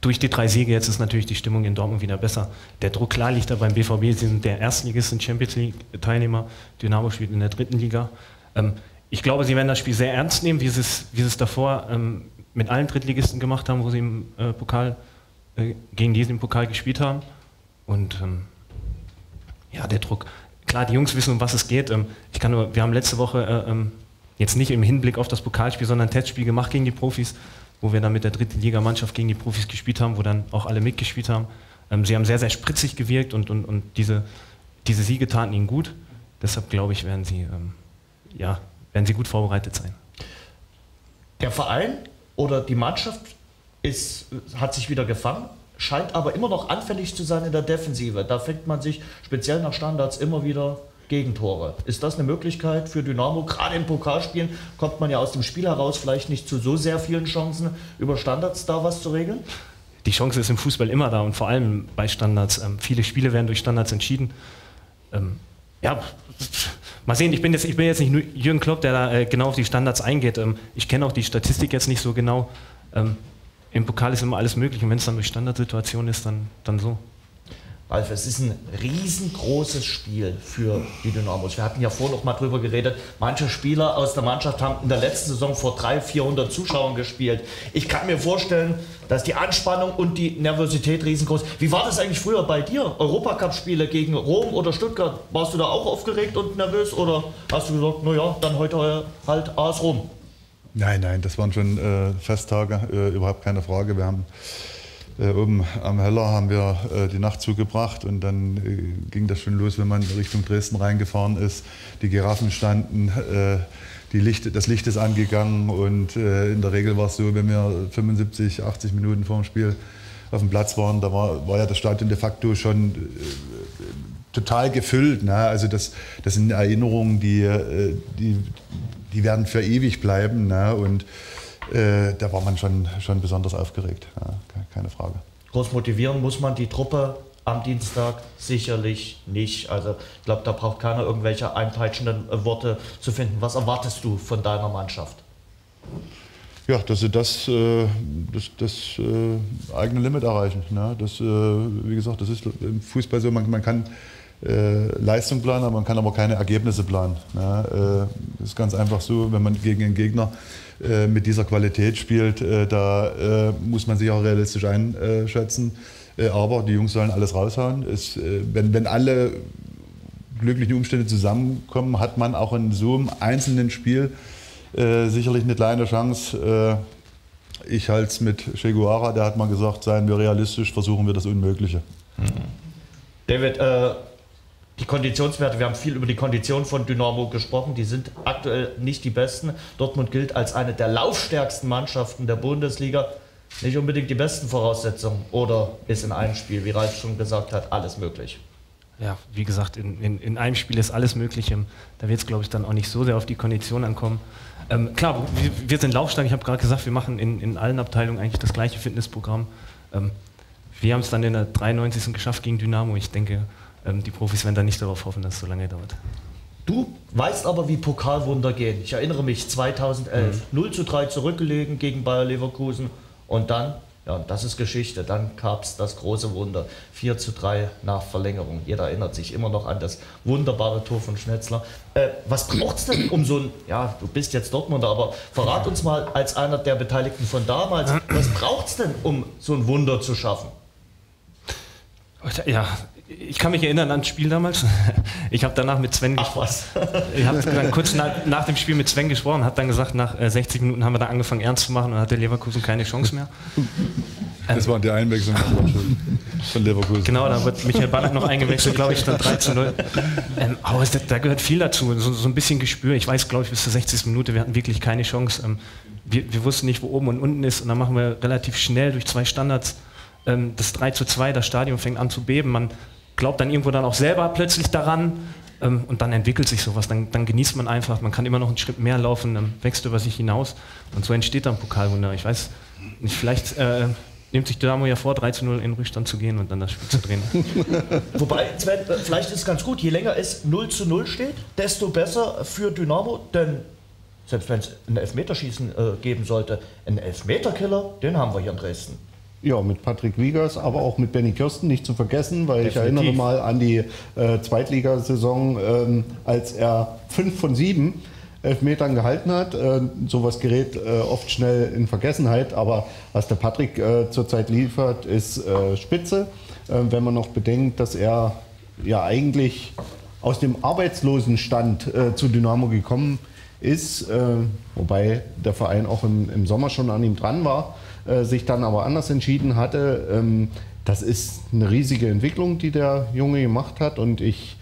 durch die drei Siege jetzt ist natürlich die Stimmung in Dortmund wieder besser. Der Druck klar liegt da beim BVB, sie sind der Erstligist in Champions League Teilnehmer, Dynamo spielt in der dritten Liga. Ähm, ich glaube, sie werden das Spiel sehr ernst nehmen, wie sie es, wie sie es davor ähm, mit allen Drittligisten gemacht haben, wo sie im äh, Pokal, äh, gegen die sie im Pokal gespielt haben. Und ähm, ja, der Druck. Klar, die Jungs wissen, um was es geht. Ähm, ich kann nur, wir haben letzte Woche äh, ähm, jetzt nicht im Hinblick auf das Pokalspiel, sondern ein Testspiel gemacht gegen die Profis, wo wir dann mit der dritten Ligamannschaft gegen die Profis gespielt haben, wo dann auch alle mitgespielt haben. Ähm, sie haben sehr, sehr spritzig gewirkt und, und, und diese, diese Siege taten ihnen gut. Deshalb glaube ich, werden sie, ähm, ja, werden sie gut vorbereitet sein. Der Verein oder die Mannschaft ist, hat sich wieder gefangen scheint aber immer noch anfällig zu sein in der Defensive. Da fängt man sich speziell nach Standards immer wieder Gegentore. Ist das eine Möglichkeit für Dynamo? Gerade im Pokalspielen kommt man ja aus dem Spiel heraus vielleicht nicht zu so sehr vielen Chancen, über Standards da was zu regeln? Die Chance ist im Fußball immer da und vor allem bei Standards. Ähm, viele Spiele werden durch Standards entschieden. Ähm, ja, mal sehen, ich bin, jetzt, ich bin jetzt nicht nur Jürgen Klopp, der da äh, genau auf die Standards eingeht. Ähm, ich kenne auch die Statistik jetzt nicht so genau. Im Pokal ist immer alles möglich und wenn es dann durch Standardsituation ist, dann, dann so. Ralf, es ist ein riesengroßes Spiel für die Dynamos. Wir hatten ja vorhin noch mal drüber geredet. Manche Spieler aus der Mannschaft haben in der letzten Saison vor 300, 400 Zuschauern gespielt. Ich kann mir vorstellen, dass die Anspannung und die Nervosität riesengroß ist. Wie war das eigentlich früher bei dir? Europacup-Spiele gegen Rom oder Stuttgart? Warst du da auch aufgeregt und nervös oder hast du gesagt, naja, dann heute halt AS Rom? Nein, nein, das waren schon äh, Festtage, äh, überhaupt keine Frage. Wir haben äh, oben am Heller haben wir äh, die Nacht zugebracht und dann äh, ging das schon los, wenn man Richtung Dresden reingefahren ist. Die Giraffen standen, äh, die Licht, das Licht ist angegangen und in der Regel war es so, wenn wir 75, 80 Minuten vor dem Spiel auf dem Platz waren, da war, war ja das Stadion de facto schon total gefüllt. Ne? Also das, das sind Erinnerungen, die, die, die werden für ewig bleiben. Ne? Und äh, da war man schon, schon besonders aufgeregt, ja, keine Frage. Groß motivieren muss man die Truppe am Dienstag sicherlich nicht. Also ich glaube, da braucht keiner irgendwelche einpeitschenden Worte zu finden. Was erwartest du von deiner Mannschaft? ja, dass sie das, äh, das, das äh, eigene Limit erreichen. Ne? Das, äh, wie gesagt, das ist im Fußball so, man, man kann äh, Leistung planen, man kann aber keine Ergebnisse planen. Ne? Äh, ist ganz einfach so, wenn man gegen einen Gegner äh, mit dieser Qualität spielt, da muss man sich auch realistisch einschätzen. aber die Jungs sollen alles raushauen. Es, wenn, wenn alle glücklichen Umstände zusammenkommen, hat man auch in so einem einzelnen Spiel äh, sicherlich eine kleine Chance. Äh, ich halte es mit Cheguara, der hat mal gesagt, seien wir realistisch, versuchen wir das Unmögliche. Mhm. David, äh, die Konditionswerte, wir haben viel über die Kondition von Dynamo gesprochen, die sind aktuell nicht die besten. Dortmund gilt als eine der laufstärksten Mannschaften der Bundesliga. Nicht unbedingt die besten Voraussetzungen oder ist in einem Spiel, wie Ralf schon gesagt hat, alles möglich? Ja, wie gesagt, in, in, in einem Spiel ist alles möglich. Da wird es, glaube ich, dann auch nicht so sehr auf die Kondition ankommen. Ähm, klar, wir, wir, sind laufstark. Ich habe gerade gesagt, wir machen in, in allen Abteilungen eigentlich das gleiche Fitnessprogramm. Ähm, wir haben es dann in der 93. geschafft gegen Dynamo. Ich denke, ähm, die Profis werden da nicht darauf hoffen, dass es so lange dauert. Du weißt aber, wie Pokalwunder gehen. Ich erinnere mich, 2011, mhm. 0 zu 3 zurückgelegen gegen Bayer Leverkusen und dann ja, das ist Geschichte. Dann gab es das große Wunder. 4 zu 3 nach Verlängerung. Jeder erinnert sich immer noch an das wunderbare Tor von Schnetzler. Äh, was braucht es denn um so ein, ja, du bist jetzt Dortmunder, aber verrat uns mal als einer der Beteiligten von damals, was braucht es denn, um so ein Wunder zu schaffen? Ja, ich kann mich erinnern an das Spiel damals. [laughs] Ich habe danach mit Sven Ach was. [laughs] Ich habe dann kurz nach, nach, dem Spiel mit Sven gesprochen, hat dann gesagt, nach 60 äh, Minuten haben wir da angefangen ernst zu machen und hatte Leverkusen keine Chance mehr. [laughs] Das war die Einwechslung von Leverkusen. Genau, da wird Michael Ballack noch eingewechselt, glaube ich, dann 13 0. Ähm, aber da gehört viel dazu, so, so, ein bisschen Gespür. Ich weiß, glaube ich, bis zur 60. Minute, wir hatten wirklich keine Chance. Ähm, wir, wir wussten nicht, wo oben und unten ist und dann machen wir relativ schnell durch zwei Standards ähm, das 3 zu 2, das Stadion fängt an zu beben. Man glaubt dann irgendwo dann auch selber plötzlich daran ähm, und dann entwickelt sich sowas. Dann, dann, genießt man einfach, man kann immer noch einen Schritt mehr laufen, dann wächst über sich hinaus und so entsteht dann Pokalwunder. Ich weiß nicht, vielleicht äh, nimmt sich Dynamo ja vor, 3 zu 0 in Rückstand zu gehen und dann das Spiel zu drehen. [laughs] Wobei, Sven, vielleicht ist es ganz gut, je länger es 0 zu 0 steht, desto besser für Dynamo, denn selbst wenn es ein Elfmeterschießen äh, geben sollte, einen Elfmeterkiller, den haben wir hier in Dresden. Ja, mit Patrick Wiegers, aber auch mit Benny Kirsten nicht zu vergessen, weil Definitiv. ich erinnere mal an die äh, Zweitligasaison, ähm, als er fünf von sieben Elfmetern gehalten hat. Äh, sowas gerät äh, oft schnell in Vergessenheit, aber was der Patrick äh, zurzeit liefert, ist äh, spitze. Äh, wenn man noch bedenkt, dass er ja eigentlich aus dem Arbeitslosenstand äh, zu Dynamo gekommen ist, wobei der Verein auch im, im Sommer schon an ihm dran war äh, sich dann aber anders entschieden hatte. Ähm, das ist eine riesige Entwicklung, die der Junge gemacht hat und ich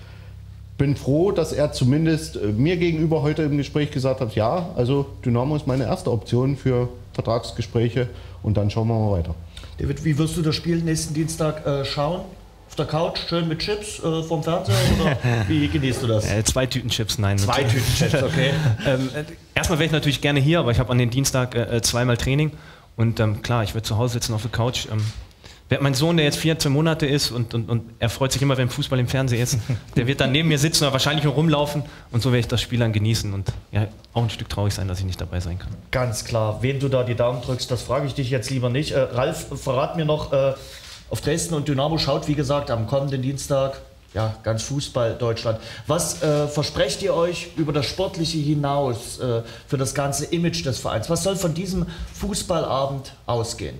bin froh, dass er zumindest äh, mir gegenüber heute im Gespräch gesagt hat, ja, also Dynamo ist meine erste Option für Vertragsgespräche und dann schauen wir mal weiter. David, wie wirst du das Spiel nächsten Dienstag äh, schauen? Auf der Couch, schön mit Chips äh, vom Fernseher oder [laughs] wie genießt du das? Äh, zwei Tüten Chips, nein. Zwei Tüten Chips, okay. [laughs] ähm, äh, erstmal wäre ich natürlich gerne hier, aber ich habe an den Dienstag äh, zweimal Training und ähm, klar, ich würde zu Hause sitzen auf der Couch. Ähm, mein Sohn, der jetzt 14 Monate ist und, und, und er freut sich immer, wenn Fußball im Fernsehen ist, [laughs] der wird dann neben mir sitzen oder wahrscheinlich nur rumlaufen und so werde ich das Spiel dann genießen und ja, auch ein Stück traurig sein, dass ich nicht dabei sein kann. Ganz klar. Wem du da die Daumen drückst, das frage ich dich jetzt lieber nicht. Äh, Ralf, verrat mir noch, äh, auf Dresden und Dynamo schaut, wie gesagt, am kommenden Dienstag ja, ganz Fußball Deutschland. Was äh, versprecht ihr euch über das Sportliche hinaus äh, für das ganze Image des Vereins? Was soll von diesem Fußballabend ausgehen?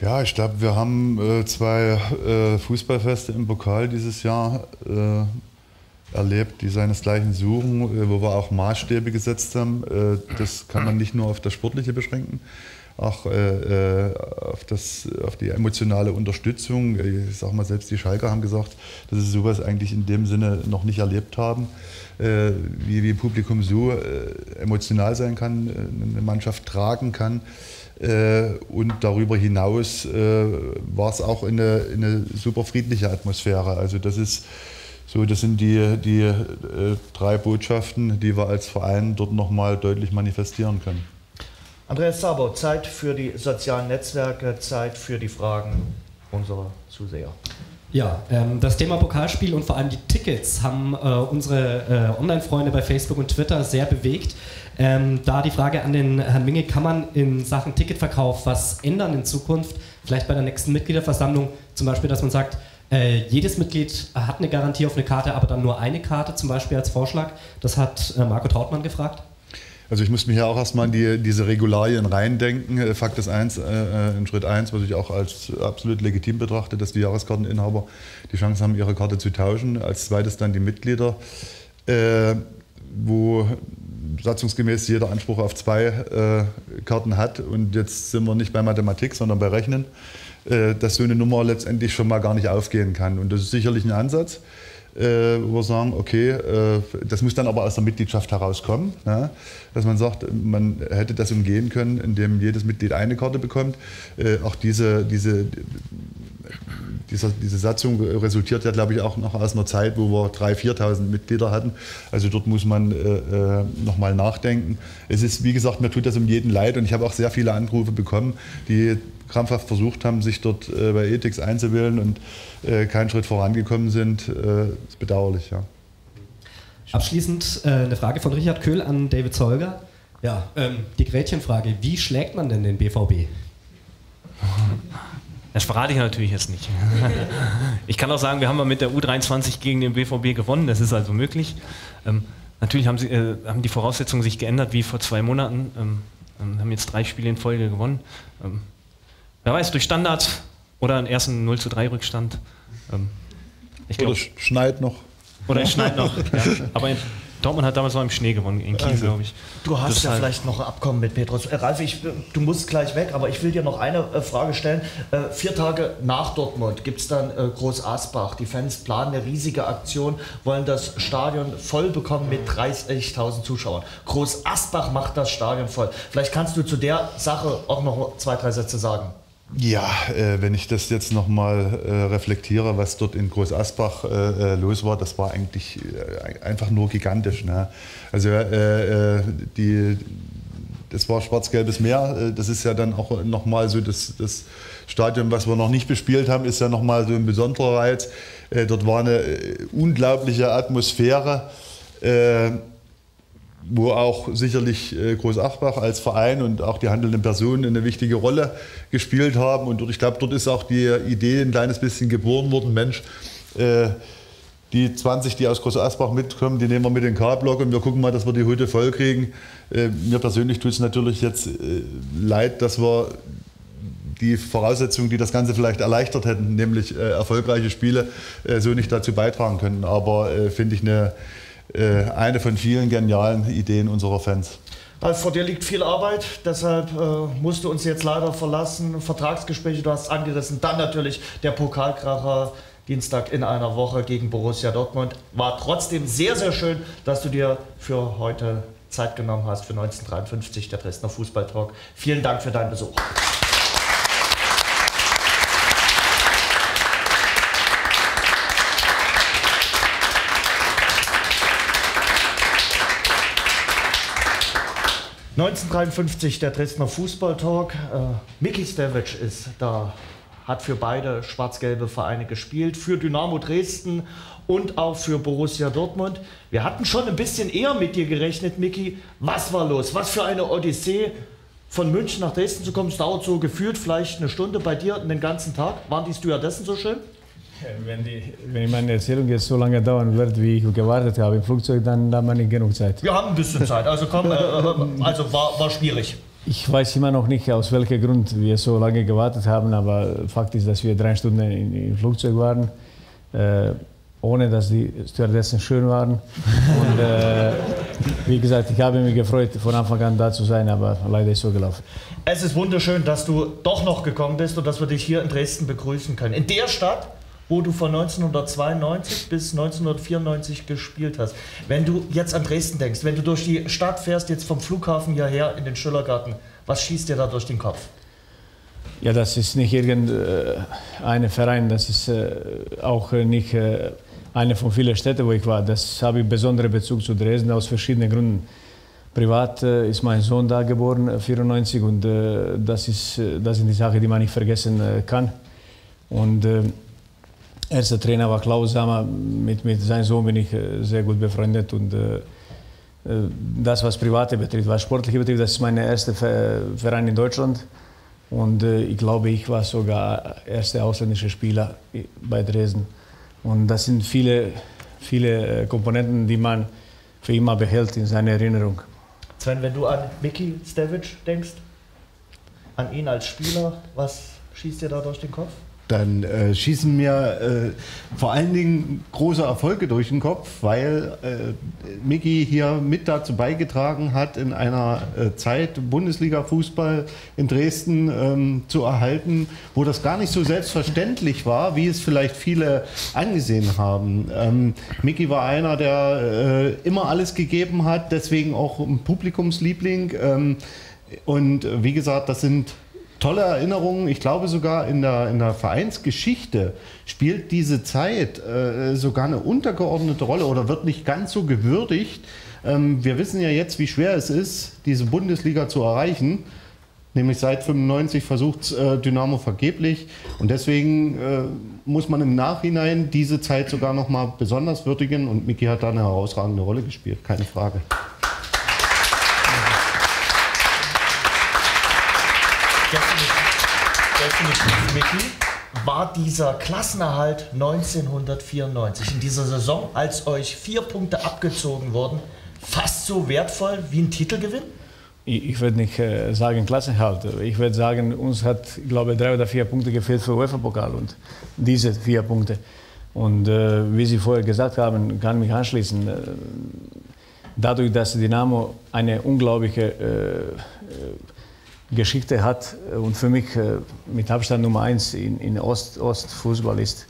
Ja, ich glaube, wir haben äh, zwei äh, Fußballfeste im Pokal dieses Jahr äh, erlebt, die seinesgleichen suchen, äh, wo wir auch Maßstäbe gesetzt haben. das kann man nicht nur auf das Sportliche beschränken auch äh, äh, auf, das, auf die emotionale Unterstützung. Ich sag mal, selbst die Schalker haben gesagt, dass sie sowas eigentlich in dem Sinne noch nicht erlebt haben, äh, wie, wie Publikum so äh, emotional sein kann, äh, eine Mannschaft tragen kann. Äh, und darüber hinaus war es auch eine, eine super friedliche Atmosphäre. Also das ist so, das sind die, die drei Botschaften, die wir als Verein dort nochmal deutlich manifestieren können. Andreas Sabo, Zeit für die sozialen Netzwerke, Zeit für die Fragen unserer Zuseher. Ja, ähm, das Thema Pokalspiel und vor allem die Tickets haben äh, unsere äh, Online-Freunde bei Facebook und Twitter sehr bewegt. Ähm, da die Frage an den Herrn Minge, kann man in Sachen Ticketverkauf was ändern in Zukunft? Vielleicht bei der nächsten Mitgliederversammlung, zum Beispiel, dass man sagt, äh, jedes Mitglied hat eine Garantie auf eine Karte, aber dann nur eine Karte, zum Beispiel als Vorschlag. Das hat äh, Marco Trautmann gefragt. Also ich muss mich ja auch erstmal in die, diese Regularien reindenken. Äh, Fakt ist eins, äh, äh, in Schritt eins, was ich auch als absolut legitim betrachte, dass die Jahreskarteninhaber die Chance haben, ihre Karte zu tauschen. Als zweites dann die Mitglieder, äh, wo satzungsgemäß jeder Anspruch auf zwei äh, Karten hat. Und jetzt sind wir nicht bei Mathematik, sondern bei Rechnen, äh, dass so eine Nummer letztendlich schon mal gar nicht aufgehen kann. Und das ist sicherlich ein Ansatz äh, wo wir sagen, okay, äh, das muss dann aber aus der Mitgliedschaft herauskommen, ne? dass man sagt, man hätte das umgehen können, indem jedes Mitglied eine Karte bekommt. Äh, auch diese, diese, diese, diese Satzung resultiert ja, glaube ich, auch noch aus einer Zeit, wo wir 3.000, 4.000 Mitglieder hatten. Also dort muss man äh, äh nochmal nachdenken. Es ist, wie gesagt, mir tut das um jeden leid und ich habe auch sehr viele Anrufe bekommen, die krampfhaft versucht haben, sich dort äh, bei Ethics einzuwählen und äh, keinen Schritt vorangekommen sind. Äh, ist bedauerlich, ja. Abschließend äh, eine Frage von Richard Köhl an David Zolger. Ja, ähm, die Gretchenfrage: Wie schlägt man denn den BVB? Das verrate ich natürlich jetzt nicht. Ich kann auch sagen, wir haben mal mit der U23 gegen den BVB gewonnen, das ist also möglich. Ähm, natürlich haben, sie, äh, haben, die Voraussetzungen sich geändert wie vor zwei Monaten. Ähm, ähm haben jetzt drei Spiele in Folge gewonnen. Wer weiß, durch Standards oder einen ersten 0 zu 3 Rückstand. Ähm, ich glaub, oder schneit noch. Oder es schneit noch. ja. Aber Dortmund hat damals noch im Schnee gewonnen, in Kiel, also, glaube ich. Du hast das ja halt vielleicht noch ein Abkommen mit Petrus. Äh, Ralf, ich, du musst gleich weg, aber ich will dir noch eine äh, Frage stellen. Äh, vier Tage nach Dortmund gibt es dann äh, Groß Asbach. Die Fans planen eine riesige Aktion, wollen das Stadion voll bekommen mit 30.000 Zuschauern. Groß Asbach macht das Stadion voll. Vielleicht kannst du zu der Sache auch noch zwei, drei Sätze sagen. Ja, äh, wenn ich das jetzt nochmal äh, reflektiere, was dort in Groß Asbach äh, äh los war, das war eigentlich äh, einfach nur gigantisch. Ne? Also äh, die, das war schwarz-gelbes Meer, das ist ja dann auch nochmal so das, das Stadion, was wir noch nicht bespielt haben, ist ja nochmal so ein besonderer Reiz. dort war eine unglaubliche Atmosphäre wo auch sicherlich äh, Groß Achbach als Verein und auch die handelnden Personen eine wichtige Rolle gespielt haben. Und ich glaube, dort ist auch die Idee ein kleines bisschen geboren worden, Mensch, äh, die 20, die aus Groß Asbach mitkommen, die nehmen wir mit in den K-Block und wir gucken mal, dass wir die Hütte voll kriegen. Äh, mir persönlich tut es natürlich jetzt leid, dass wir die Voraussetzungen, die das Ganze vielleicht erleichtert hätten, nämlich erfolgreiche Spiele, so nicht dazu beitragen können. Aber finde ich eine eine von vielen genialen Ideen unserer Fans. Also vor dir liegt viel Arbeit, deshalb äh, musst du uns jetzt leider verlassen. Vertragsgespräche, du hast es angerissen. Dann natürlich der Pokalkracher Dienstag in einer Woche gegen Borussia Dortmund. War trotzdem sehr, sehr schön, dass du dir für heute Zeit genommen hast für 1953, der Dresdner Fußballtalk. Vielen Dank für deinen Besuch. 1953 der Dresdner Fußballtalk. Äh, Miki Stevic ist da, hat für beide schwarz-gelbe Vereine gespielt, für Dynamo Dresden und auch für Borussia Dortmund. Wir hatten schon ein bisschen eher mit dir gerechnet, Miki. Was war los? Was für eine Odyssee, von München nach Dresden zu kommen. Es dauert so gefühlt vielleicht eine Stunde bei dir den ganzen Tag. Waren die Stewardessen so schön? Wenn, die, wenn meine Erzählung jetzt so lange dauern wird, wie ich gewartet habe im Flugzeug, dann haben wir nicht genug Zeit. Wir haben ein bisschen Zeit, also komm, äh, äh, also war, war schwierig. Ich weiß immer noch nicht, aus welchem Grund wir so lange gewartet haben, aber Fakt ist, dass wir drei Stunden im Flugzeug waren, äh, ohne dass die Stewardessen schön waren. Und äh, wie gesagt, ich habe mich gefreut, von Anfang an da zu sein, aber leider ist es so gelaufen. Es ist wunderschön, dass du doch noch gekommen bist und dass wir dich hier in Dresden begrüßen können. In der Stadt, wo du von 1992 bis 1994 gespielt hast. Wenn du jetzt an Dresden denkst, wenn du durch die Stadt fährst, jetzt vom Flughafen hierher in den Schillergarten, was schießt dir da durch den Kopf? Ja, das ist nicht irgendein äh, Verein, das ist äh, auch nicht äh, eine von vielen Städten, wo ich war. Das habe ich besonderen Bezug zu Dresden aus verschiedenen Gründen. Privat ist mein Sohn da geboren, 1994, und das, ist, das sind die Sachen, die man nicht vergessen kann. Und erster Trainer war Klaus Sammer. Mit, mit seinem Sohn bin ich äh, sehr gut befreundet und äh, das, was Private betrifft. Was Sportliche betrifft, das ist mein erster Verein in Deutschland. Und äh, ich glaube, ich war sogar erster ausländischer Spieler bei Dresden. Und das sind viele, viele Komponenten, die man für immer behält in seiner Erinnerung. Sven, wenn du an Miki Stevic denkst, an ihn als Spieler, was schießt dir da durch den Kopf? Dann äh, schießen mir äh, vor allen Dingen große Erfolge durch den Kopf, weil äh, Mickey hier mit dazu beigetragen hat, in einer äh, Zeit Bundesliga-Fußball in Dresden ähm, zu erhalten, wo das gar nicht so selbstverständlich war, wie es vielleicht viele angesehen haben. Ähm, Mickey war einer, der äh, immer alles gegeben hat, deswegen auch ein Publikumsliebling. Ähm, und äh, wie gesagt, das sind tolle Erinnerungen. Ich glaube sogar in der, in der Vereinsgeschichte spielt diese Zeit äh, sogar eine untergeordnete Rolle oder wird nicht ganz so gewürdigt. Ähm, wir wissen ja jetzt, wie schwer es ist, diese Bundesliga zu erreichen. Nämlich seit 95 versucht äh, Dynamo vergeblich. Und deswegen äh, muss man im Nachhinein diese Zeit sogar noch mal besonders würdigen. Und Miki hat da eine herausragende Rolle gespielt, keine Frage. Definitiv, Micky, war dieser Klassenerhalt 1994 in dieser Saison, als euch vier Punkte abgezogen wurden, fast so wertvoll wie ein Titelgewinn? Ich, ich würde nicht äh, sagen Klassenerhalt. Ich würde sagen, uns hat, glaube ich, drei oder vier Punkte gefehlt für UEFA-Pokal und diese vier Punkte. Und äh, wie Sie vorher gesagt haben, kann ich mich anschließen. Äh, dadurch, dass Dynamo eine unglaubliche äh, Geschichte hat und für mich äh, mit Abstand Nummer eins in, in Ost, Ostfußball ist,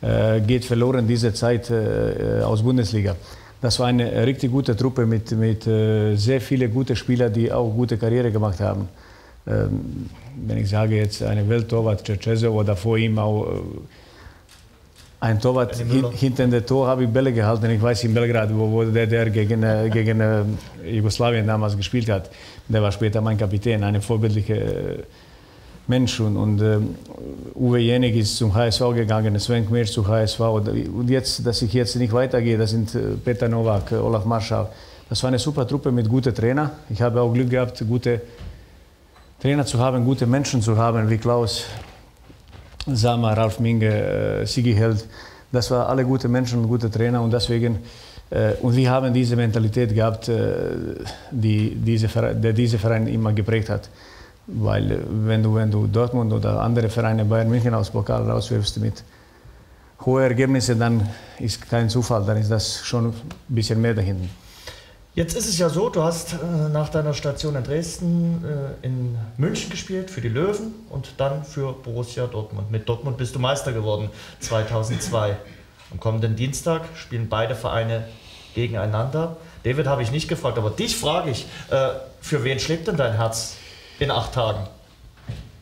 äh, geht verloren diese Zeit äh, aus Bundesliga. Das war eine richtig gute Truppe mit, mit sehr vielen guten Spielern, die auch gute Karriere gemacht haben. Ähm, wenn ich sage jetzt eine Welttorwart, Cerceso oder vor ihm auch ein Torwart hinter dem Tor habe ich Bälle gehalten. Ich weiß in Belgrad, wo, wo der, der gegen, gegen Jugoslawien damals gespielt hat. Der war später mein Kapitän, ein vorbildlicher äh, Mensch. Und, und äh, Uwe Jenig ist zum HSV gegangen, Sven Kmer zu HSV. Und jetzt, dass ich jetzt nicht weitergehe, das sind äh, Peter Nowak, Olaf Marschall. Das war eine super Truppe mit guten Trainern. Ich habe auch Glück gehabt, gute Trainer zu haben, gute Menschen zu haben, wie Klaus Sama, Ralf Minge, äh, Sigi Held. Das waren alle gute Menschen und gute Trainer und deswegen äh, und wir haben diese Mentalität gehabt, äh, die diese Verein, der diese Verein immer geprägt hat. Weil wenn du, wenn du Dortmund oder andere Vereine Bayern München aus Pokal rauswirfst mit hohen Ergebnissen, dann ist kein Zufall, dann ist das schon ein bisschen mehr dahinter. Jetzt ist es ja so, du hast äh, nach deiner Station in Dresden äh, in München gespielt für die Löwen und dann für Borussia Dortmund. Mit Dortmund bist du Meister geworden 2002. Am kommenden Dienstag spielen beide Vereine gegeneinander. David habe ich nicht gefragt, aber dich frage ich, äh, für wen schlägt denn dein Herz in acht Tagen?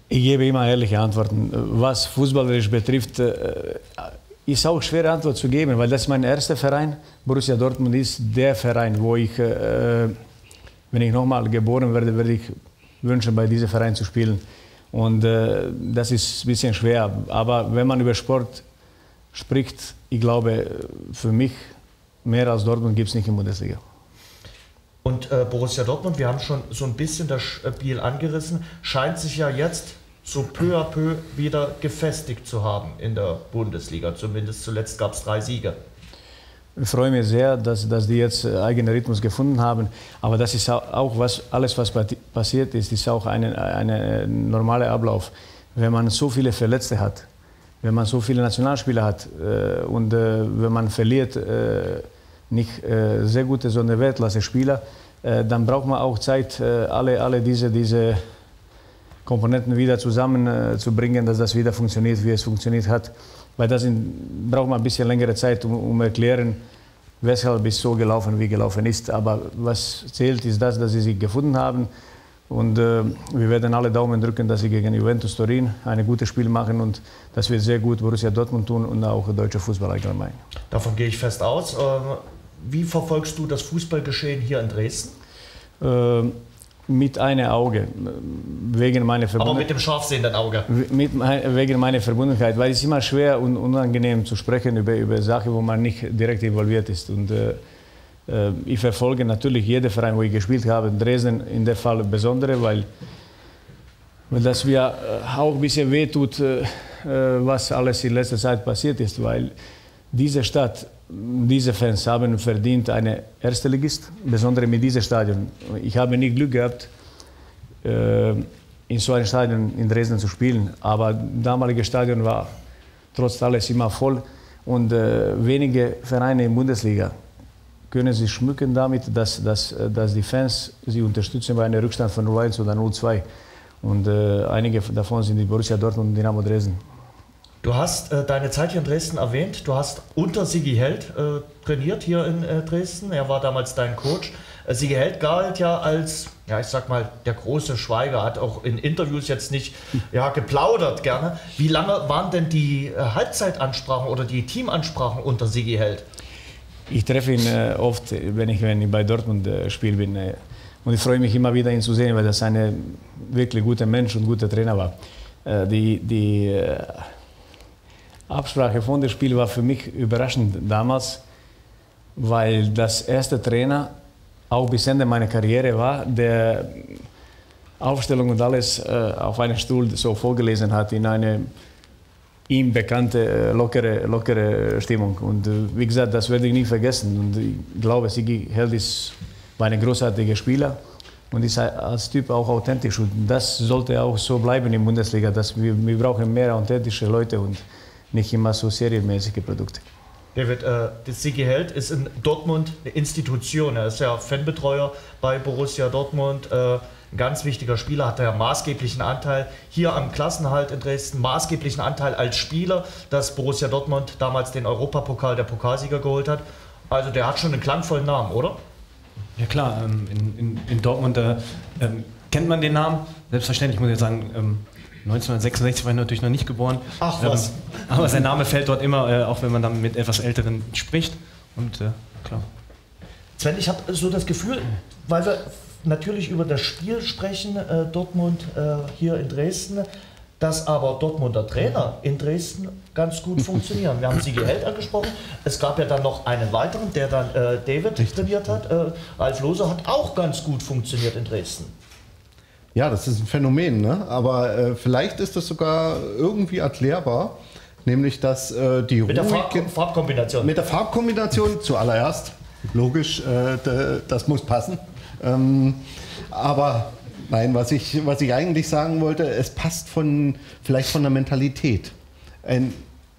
Ich gebe immer ehrliche Antworten. Was fußballerisch betrifft, äh, ist auch schwer Antwort zu geben, weil das ist mein erster Verein. Borussia Dortmund ist der Verein, wo ich, äh, wenn ich nochmal geboren werde, werde ich wünschen, bei diesem Verein zu spielen. Und äh, das ist ein bisschen schwer. Aber wenn man über Sport spricht, ich glaube, für mich mehr als Dortmund gibt es nicht in der Bundesliga. Und äh, Borussia Dortmund, wir haben schon so ein bisschen das Spiel angerissen, scheint sich ja jetzt so peu à peu wieder gefestigt zu haben in der Bundesliga. Zumindest zuletzt gab es drei Siege. Ich freue mich sehr, dass, dass die jetzt äh, eigenen Rhythmus gefunden haben. Aber das ist auch was, alles, was passiert ist, ist auch ein eine normaler Ablauf. Wenn man so viele Verletzte hat, wenn man so viele Nationalspieler hat äh, und äh, wenn man verliert äh, nicht äh, sehr gute, sondern Weltklasse-Spieler, äh, dann braucht man auch Zeit, äh, alle, alle diese, diese Komponenten wieder zusammenzubringen, dass das wieder funktioniert, wie es funktioniert hat. Weil das sind, braucht man ein bisschen längere Zeit, um, um erklären, weshalb es so gelaufen, wie gelaufen ist. Aber was zählt, ist das, dass sie sich gefunden haben und äh, wir werden alle Daumen drücken, dass sie gegen Juventus Turin ein gutes Spiel machen und dass wir sehr gut Borussia Dortmund tun und auch deutsche Fußball allgemein. Davon gehe ich fest aus. Ähm, wie verfolgst du das Fußballgeschehen hier in Dresden? Äh, mit einem Auge, wegen meiner Verbundenheit. Aber mit dem scharfsehenden Auge? Mit, wegen meiner Verbundenheit, weil es ist immer schwer und unangenehm zu sprechen über, über Sachen, wo man nicht direkt involviert ist. Und, äh, äh, ich verfolge natürlich jeden Verein, wo ich gespielt habe. Dresden in der Fall besondere, weil, weil das mir äh, auch ein bisschen wehtut, äh, was alles in letzter Zeit passiert ist, weil diese Stadt, diese Fans haben verdient eine erste Ligist, besonders mit diesem Stadion. Ich habe nicht Glück gehabt, in so einem Stadion in Dresden zu spielen, aber das damalige Stadion war trotz alles immer voll und wenige Vereine in der Bundesliga können sie schmücken damit, dass, dass, dass die Fans sie unterstützen bei einem Rückstand von 0-1 oder 0-2. Und äh, einige davon sind die Borussia Dortmund und Dynamo Dresden. Du hast äh, deine Zeit hier in Dresden erwähnt. Du hast unter Sigi Held äh, trainiert hier in äh, Dresden. Er war damals dein Coach. Äh, Sigi Held galt ja als, ja, ich sag mal, der große Schweiger. Hat auch in Interviews jetzt nicht ja, geplaudert gerne. Wie lange waren denn die äh, Halbzeitansprachen oder die Teamansprachen unter Sigi Held? Ich treffe ihn äh, oft, wenn ich, wenn ich bei Dortmund äh, spiele bin. Und ich freue mich immer wieder, ihn zu sehen, weil das ein wirklich guter Mensch und guter Trainer war. Die, die Absprache von dem Spiel war für mich überraschend damals, weil das erste Trainer auch bis Ende meiner Karriere war, der Aufstellung und alles äh, auf einem Stuhl so vorgelesen hat in eine ihm bekannte lockere, lockere Stimmung. Und wie gesagt, das werde ich nie vergessen. Und ich glaube, Sigi Held ist ein großartiger Spieler und ist als Typ auch authentisch. Und das sollte auch so bleiben in der Bundesliga, dass wir, wir brauchen mehr authentische Leute und nicht immer so serienmäßige Produkte. David, äh, Sigi Held ist in Dortmund eine Institution. Er ist ja Fanbetreuer bei Borussia Dortmund. Äh, ein ganz wichtiger Spieler, hat ja maßgeblichen Anteil hier am Klassenhalt in Dresden, maßgeblichen Anteil als Spieler, dass Borussia Dortmund damals den Europapokal der Pokalsieger geholt hat. Also der hat schon einen klangvollen Namen, oder? Ja klar, ähm, in, in, in, Dortmund äh, ähm, kennt man den Namen. Selbstverständlich muss ich sagen, ähm, 1966 war ich natürlich noch nicht geboren. Ach was. Ähm, aber sein Name fällt dort immer, äh, auch wenn man dann mit etwas Älteren spricht. Und äh, klar. Sven, ich habe so das Gefühl, weil wir natürlich über das Spiel sprechen, äh, Dortmund hier in Dresden, dass aber Dortmunder Trainer in Dresden ganz gut [laughs] funktionieren. Wir haben Sigi Held angesprochen. Es gab ja dann noch einen weiteren, der dann äh, David trainiert hat. Äh, Ralf Lohse hat auch ganz gut funktioniert in Dresden. Ja, das ist ein Phänomen, ne? aber äh, vielleicht ist das sogar irgendwie erklärbar. Nämlich, dass äh, die Mit der Farb Farbkombination. Mit der Farbkombination [laughs] zuallererst. Logisch, das muss passen. Ähm, aber nein, was ich, was ich eigentlich sagen wollte, es passt von, vielleicht von der Mentalität. Ein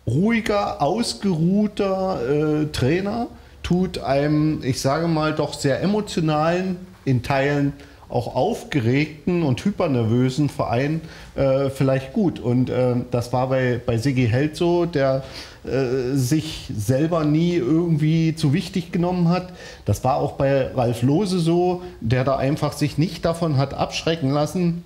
ruhiger, ausgeruhter äh, Trainer tut einem, ich sage mal, doch sehr emotionalen, in Teilen auch aufgeregten und hypernervösen Verein äh, vielleicht gut. Und äh, das war bei, bei Sigi Held so, der äh, sich selber nie irgendwie zu wichtig genommen hat. Das war auch bei Ralf Lose so, der da einfach sich nicht davon hat abschrecken lassen,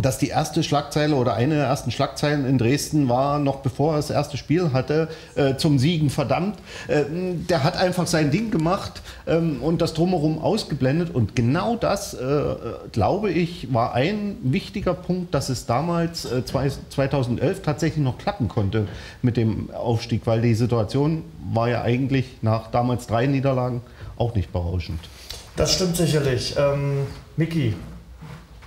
dass die erste Schlagzeile oder eine der ersten Schlagzeilen in Dresden war, noch bevor er das erste Spiel hatte, äh, zum Siegen verdammt. Äh, der hat einfach sein Ding gemacht ähm, und das drumherum ausgeblendet. Und genau das, äh, glaube ich, war ein wichtiger Punkt, dass es damals 2011 äh, tatsächlich noch klappen konnte mit dem Aufstieg, weil die Situation war ja eigentlich nach damals drei Niederlagen auch nicht berauschend. Das stimmt sicherlich. Ähm, Miki,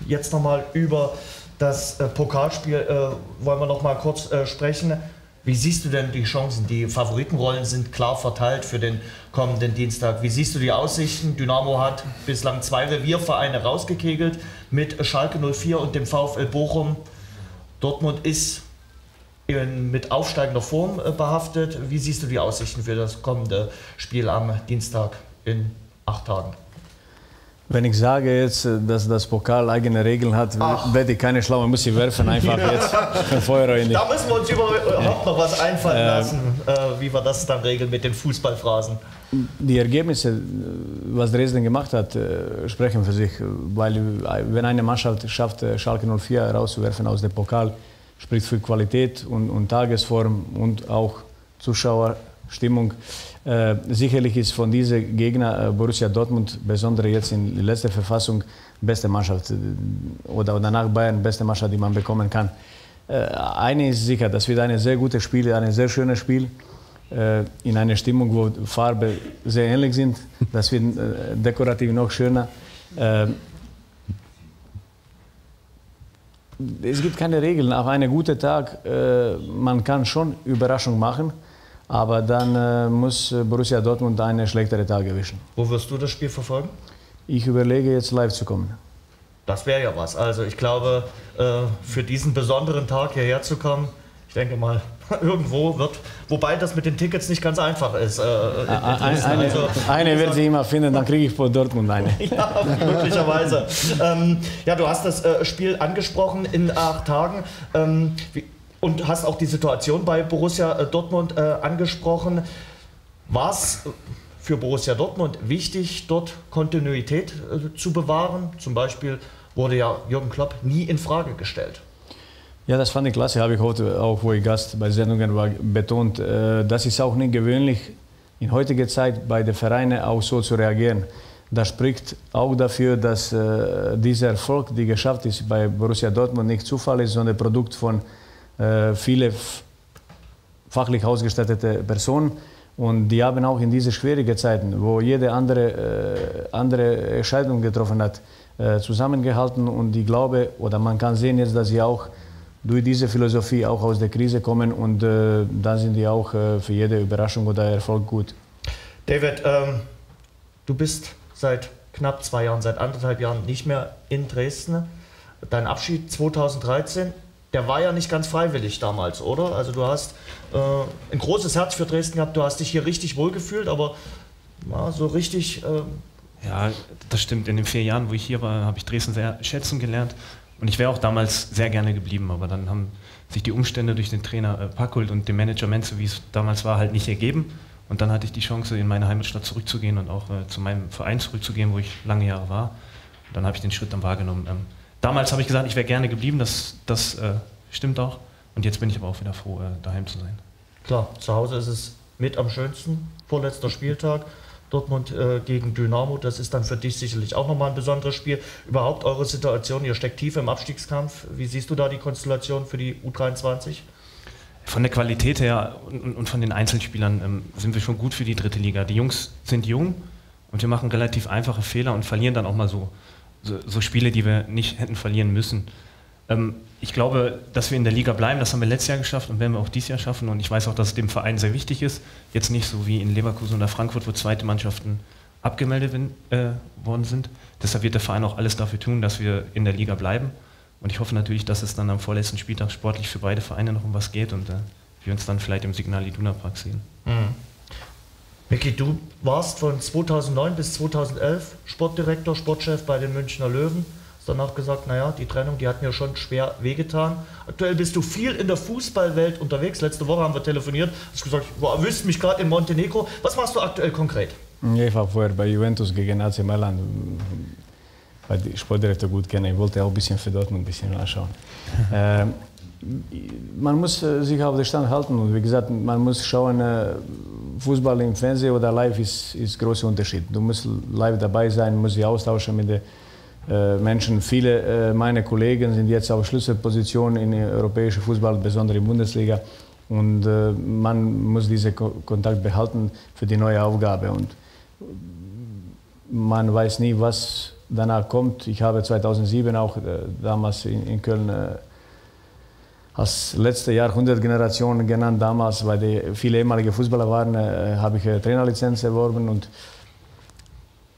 jetzt nochmal über das äh, Pokalspiel äh, wollen wir noch mal kurz äh, sprechen. Wie siehst du denn die Chancen? Die Favoritenrollen sind klar verteilt für den kommenden Dienstag. Wie siehst du die Aussichten? Dynamo hat bislang zwei Reviervereine rausgekegelt mit Schalke 04 und dem VfL Bochum. Dortmund ist in, mit aufsteigender Form äh, behaftet. Wie siehst du die Aussichten für das kommende Spiel am Dienstag in acht Tagen? Wenn ich sage jetzt, äh, dass das Pokal eigene Regeln hat, Ach. werde ich keine schlaue, muss ich werfen einfach jetzt von Feuer in die. Da müssen wir uns überhaupt noch was einfallen äh, lassen, äh, wie wir das dann regeln mit den Fußballphrasen. Die Ergebnisse, was Dresden gemacht hat, äh, sprechen für sich, weil wenn eine Mannschaft schafft, Schalke 04 rauszuwerfen aus dem Pokal, spricht für Qualität und, und Tagesform und auch Zuschauerstimmung. Äh, sicherlich ist von diesen Gegner äh, Borussia Dortmund, besonders jetzt in letzter Verfassung, beste Mannschaft äh, oder danach Bayern beste Mannschaft, die man bekommen kann. Äh, eine ist sicher, das wird ein sehr gutes Spiel, ein sehr schönes Spiel. in einer Stimmung, wo Farben sehr ähnlich sind. Das wird dekorativ noch schöner. Es gibt keine Regeln. Auf einen guten Tag, man kann schon Überraschung machen, aber dann äh, muss Borussia Dortmund einen schlechteren Tag erwischen. Wo wirst du das Spiel verfolgen? Ich überlege jetzt live zu kommen. Das wäre ja was. Also ich glaube, äh, für diesen besonderen Tag hierher zu kommen, ich denke mal, [laughs] irgendwo wird, wobei das mit den Tickets nicht ganz einfach ist. Äh, in, in eine, also, eine wird sie immer finden, dann kriege ich vor Dortmund eine. [laughs] ja, möglicherweise. [laughs] ähm, ja, du hast das äh, Spiel angesprochen in acht Tagen ähm, wie, und hast auch die Situation bei Borussia äh, Dortmund äh, angesprochen. War es für Borussia Dortmund wichtig, dort Kontinuität äh, zu bewahren? Zum Beispiel wurde ja Jürgen Klopp nie in Frage gestellt. Ja, das fand ich klasse, habe ich heute auch, wo ich Gast bei Sendungen war, betont. Äh, das ist auch nicht gewöhnlich, in heutiger Zeit bei den Vereinen auch so zu reagieren. Das spricht auch dafür, dass äh, dieser Erfolg, der geschafft ist bei Borussia Dortmund, nicht Zufall ist, sondern Produkt von äh, vielen fachlich ausgestatteten Personen. Und die haben auch in diese schwierigen Zeiten, wo jede andere, andere Entscheidung getroffen hat, zusammengehalten. Und ich glaube, oder man kann sehen jetzt, dass sie auch durch diese Philosophie auch aus der Krise kommen und äh, dann sind die auch äh, für jede Überraschung oder Erfolg gut. David, ähm, du bist seit knapp zwei Jahren, seit anderthalb Jahren nicht mehr in Dresden. Dein Abschied 2013, der war ja nicht ganz freiwillig damals, oder? Also du hast äh, ein großes Herz für Dresden gehabt, du hast dich hier richtig wohlgefühlt, aber ja, so richtig... Ähm ja, das stimmt. In den vier Jahren, wo ich hier war, habe ich Dresden sehr schätzen gelernt. Und ich wäre auch damals sehr gerne geblieben, aber dann haben sich die Umstände durch den Trainer äh, Packult und dem Manager Menze, wie es damals war, halt nicht ergeben. Und dann hatte ich die Chance, in meine Heimatstadt zurückzugehen und auch äh, zu meinem Verein zurückzugehen, wo ich lange Jahre war. Und dann habe ich den Schritt dann wahrgenommen. Ähm, damals habe ich gesagt, ich wäre gerne geblieben, das, das äh, stimmt auch. Und jetzt bin ich aber auch wieder froh, äh, daheim zu sein. Klar, zu Hause ist es mit am schönsten, vorletzter Spieltag. Dortmund äh, gegen Dynamo. Das ist dann für dich sicherlich auch nochmal ein besonderes Spiel. Überhaupt eure Situation, ihr steckt tief im Abstiegskampf. Wie siehst du da die Konstellation für die U23? Von der Qualität her und, und von den Einzelspielern ähm, sind wir schon gut für die dritte Liga. Die Jungs sind jung und wir machen relativ einfache Fehler und verlieren dann auch mal so, so, Spiele, die wir nicht hätten verlieren müssen. Ähm, ich glaube, dass wir in der Liga bleiben, das haben wir letztes Jahr geschafft und werden wir auch dieses Jahr schaffen. Und ich weiß auch, dass es dem Verein sehr wichtig ist. Jetzt nicht so wie in Leverkusen oder Frankfurt, wo zweite Mannschaften abgemeldet äh, worden sind. Deshalb wird der Verein auch alles dafür tun, dass wir in der Liga bleiben. Und ich hoffe natürlich, dass es dann am vorletzten Spieltag sportlich für beide Vereine noch um was geht und äh, wir uns dann vielleicht im Signal Iduna Park sehen. Mhm. Micky, du warst von 2009 bis 2011 Sportdirektor, Sportchef bei den Münchner Löwen danach gesagt, naja, die Trennung, die hat mir schon schwer wehgetan. Aktuell bist du viel in der Fußballwelt unterwegs. Letzte Woche haben wir telefoniert. Hast gesagt, du erwischt mich gerade in Montenegro. Was machst du aktuell konkret? Ich war vorher bei Juventus gegen AC Mailand, weil die Sportdirektor gut kenne. Ich wollte auch ein bisschen für Dortmund ein bisschen anschauen. [laughs] ähm, man muss äh, sich auf den Stand halten und wie gesagt, man muss schauen, äh, Fußball im Fernsehen oder live ist, ist großer Unterschied. Du musst live dabei sein, musst dich austauschen mit der äh, Menschen. Viele meiner Kollegen sind jetzt auf Schlüsselpositionen im europäischen Fußball, besonders in der Bundesliga. Und man muss diesen Kontakt behalten für die neue Aufgabe. Und man weiß nie, was danach kommt. Ich habe 2007 auch damals in, Köln als letzte Jahrhundertgeneration genannt damals, weil die viele ehemalige Fußballer waren, habe ich eine Trainerlizenz erworben und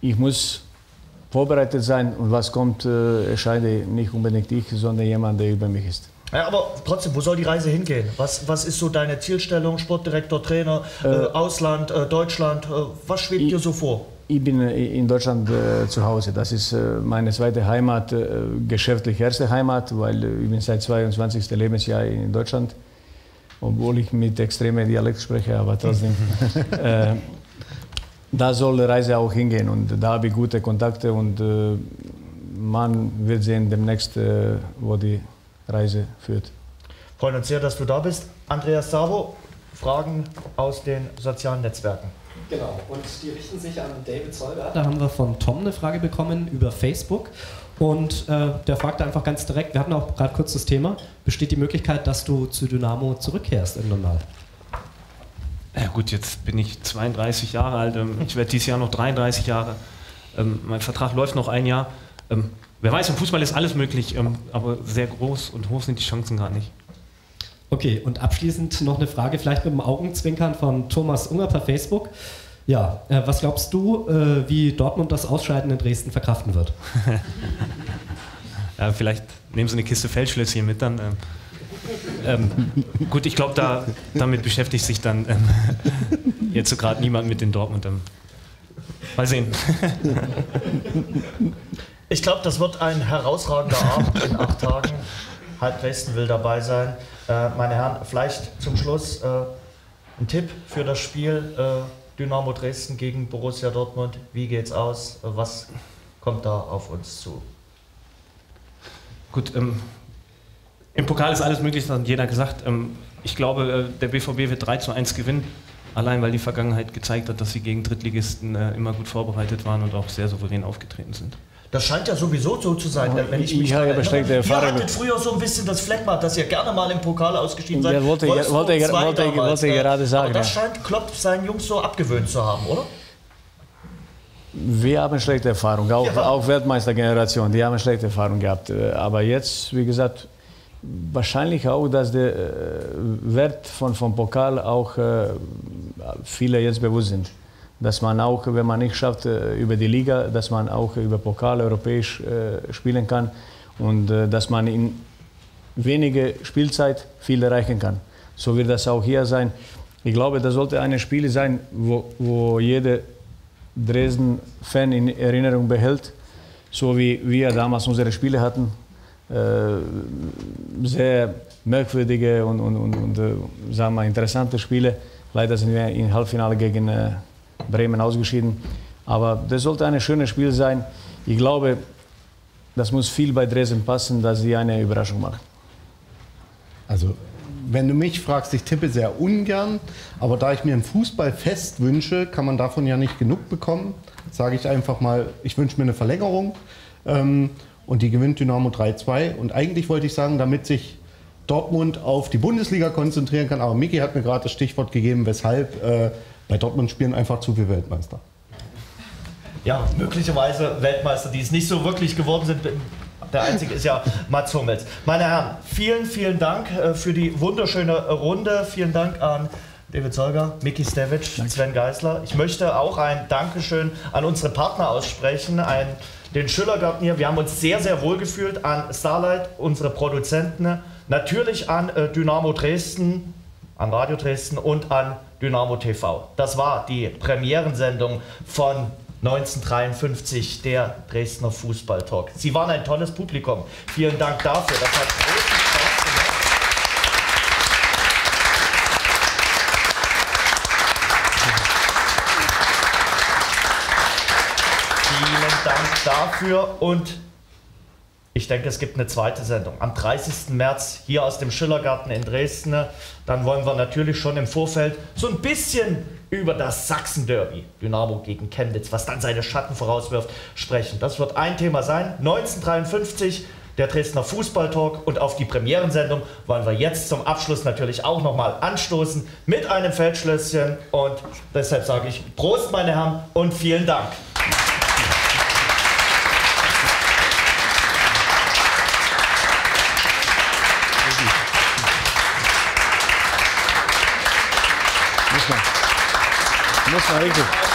ich muss vorbereitet sein und was kommt, äh, entscheide nicht unbedingt ich, sondern jemand, der über mich ist. Ja, aber trotzdem, wo soll die Reise hingehen? Was, was ist so deine Zielstellung, Sportdirektor, Trainer, äh, äh, Ausland, äh, Deutschland? Äh, was schwebt ich, dir so vor? Ich bin äh, in Deutschland zu Hause. Das ist meine zweite Heimat, geschäftlich erste Heimat, weil ich bin seit 22. Lebensjahr in Deutschland, obwohl ich mit extremer Dialekt spreche, aber trotzdem. [laughs] da soll die Reise auch hingehen und da habe ich gute Kontakte und äh, man wird sehen demnächst, äh, wo die Reise führt. Freuen uns sehr, dass du da bist. Andreas Savo, Fragen aus den sozialen Netzwerken. Genau, und die richten sich an David Zollberg. Da haben wir von Tom eine Frage bekommen über Facebook. Und äh, der fragte einfach ganz direkt, wir hatten auch gerade kurz das Thema, besteht die Möglichkeit, dass du zu Dynamo zurückkehrst irgendwann mal? Ja gut, jetzt bin ich 32 Jahre alt. ähm, Ich werde dieses Jahr noch 33 Jahre. Ähm, Mein Vertrag läuft noch ein Jahr. Ähm, Wer weiß, im Fußball ist alles möglich, ähm, aber sehr groß und hoch sind die Chancen gerade nicht. Okay, und abschließend noch eine Frage, vielleicht mit dem Augenzwinkern von Thomas Unger per Facebook. Ja, äh, was glaubst du, äh, wie Dortmund das Ausscheiden in Dresden verkraften wird? [laughs] Ja, vielleicht nehmen Sie eine Kiste Feldschlösschen mit dann. Ähm, ähm, gut, ich glaube, da, damit beschäftigt sich dann ähm, [laughs] jetzt so gerade niemand mit in Dortmund. Ähm, mal sehen. [laughs] Ich glaube, das wird ein herausragender Abend in acht Tagen. Halb Dresden will dabei sein. Äh, meine Herren, vielleicht zum Schluss äh, ein Tipp für das Spiel äh, Dynamo Dresden gegen Borussia Dortmund. Wie geht's aus? Was kommt da auf uns zu? Gut, ähm, im Pokal ist alles möglich, das hat jeder gesagt. Ähm, ich glaube, äh, der BVB wird 3 zu 1 gewinnen. Allein weil die Vergangenheit gezeigt hat, dass sie gegen Drittligisten äh, immer gut vorbereitet waren und auch sehr souverän aufgetreten sind. Das scheint ja sowieso so zu sein, wenn ich mich Ich habe dran beschränkte erinnere. Ihr hattet früher so ein bisschen das Phlegma, dass ihr gerne mal im Pokal ausgeschieden seid. Ja, wollte ich- wollte ich- wollte ich- wollte ich äh, gerade sagen, Aber das ja. scheint Klopp seinen Jungs so abgewöhnt zu haben, oder? Wir haben schlechte Erfahrungen, auch, Ja. auch Weltmeistergeneration, die haben schlechte Erfahrungen gehabt. Äh, Aber jetzt, wie gesagt, wahrscheinlich auch, dass der äh, Wert von, vom Pokal auch äh, viele jetzt bewusst sind. Dass man auch, wenn man nicht schafft äh, über die Liga, dass man auch über Pokal europäisch äh, spielen kann und äh, dass man in wenige Spielzeit viel erreichen kann. So wird das auch hier sein. Ich glaube, das sollte ein Spiel sein, wo, wo jeder Dresden-Fan in Erinnerung behält, so wie wir damals unsere Spiele hatten. Äh, sehr merkwürdige und, und, und, und äh, sagen wir, interessante Spiele. Leider sind wir im Halbfinale gegen äh, Bremen ausgeschieden. Aber das sollte ein schönes Spiel sein. Ich glaube, das muss viel bei Dresden passen, dass sie eine Überraschung machen. Also, wenn du mich fragst, ich tippe sehr ungern, aber da ich mir ein Fußballfest wünsche, kann man davon ja nicht genug bekommen. Sage ich einfach mal, ich wünsche mir eine Verlängerung ähm, und die gewinnt Dynamo 3-2. Und eigentlich wollte ich sagen, damit sich Dortmund auf die Bundesliga konzentrieren kann, aber Miki hat mir gerade das Stichwort gegeben, weshalb äh, bei Dortmund spielen einfach zu viele Weltmeister. Ja, möglicherweise Weltmeister, die es nicht so wirklich geworden sind. Der einzige ist ja Mats Hummels. Meine Herren, vielen, vielen Dank äh, für die wunderschöne Runde. Vielen Dank an David Solger, Miki Stevic, Sven Geisler. Ich möchte auch ein Dankeschön an unsere Partner aussprechen, ein, den Schillergarten hier. Wir haben uns sehr, sehr wohl gefühlt an Starlight, unsere Produzenten, natürlich an äh, Dynamo Dresden, an Radio Dresden und an Dynamo TV. Das war die Premierensendung von 1953, der Dresdner Fußballtalk. Sie waren ein tolles Publikum. Vielen Dank dafür. Das hat großen Spaß gemacht. Vielen Dank dafür und ich denke, es gibt eine zweite Sendung am 30. März hier aus dem Schillergarten in Dresden. Dann wollen wir natürlich schon im Vorfeld so ein bisschen über das Sachsen-Derby, Dynamo gegen Chemnitz, was dann seine Schatten vorauswirft, sprechen. Das wird ein Thema sein. 1953, der Dresdner Fußballtalk und auf die Premierensendung wollen wir jetzt zum Abschluss natürlich auch nochmal anstoßen mit einem Feldschlösschen. Und deshalb sage ich Prost, meine Herren, und vielen Dank. Muss man, muss man richtig.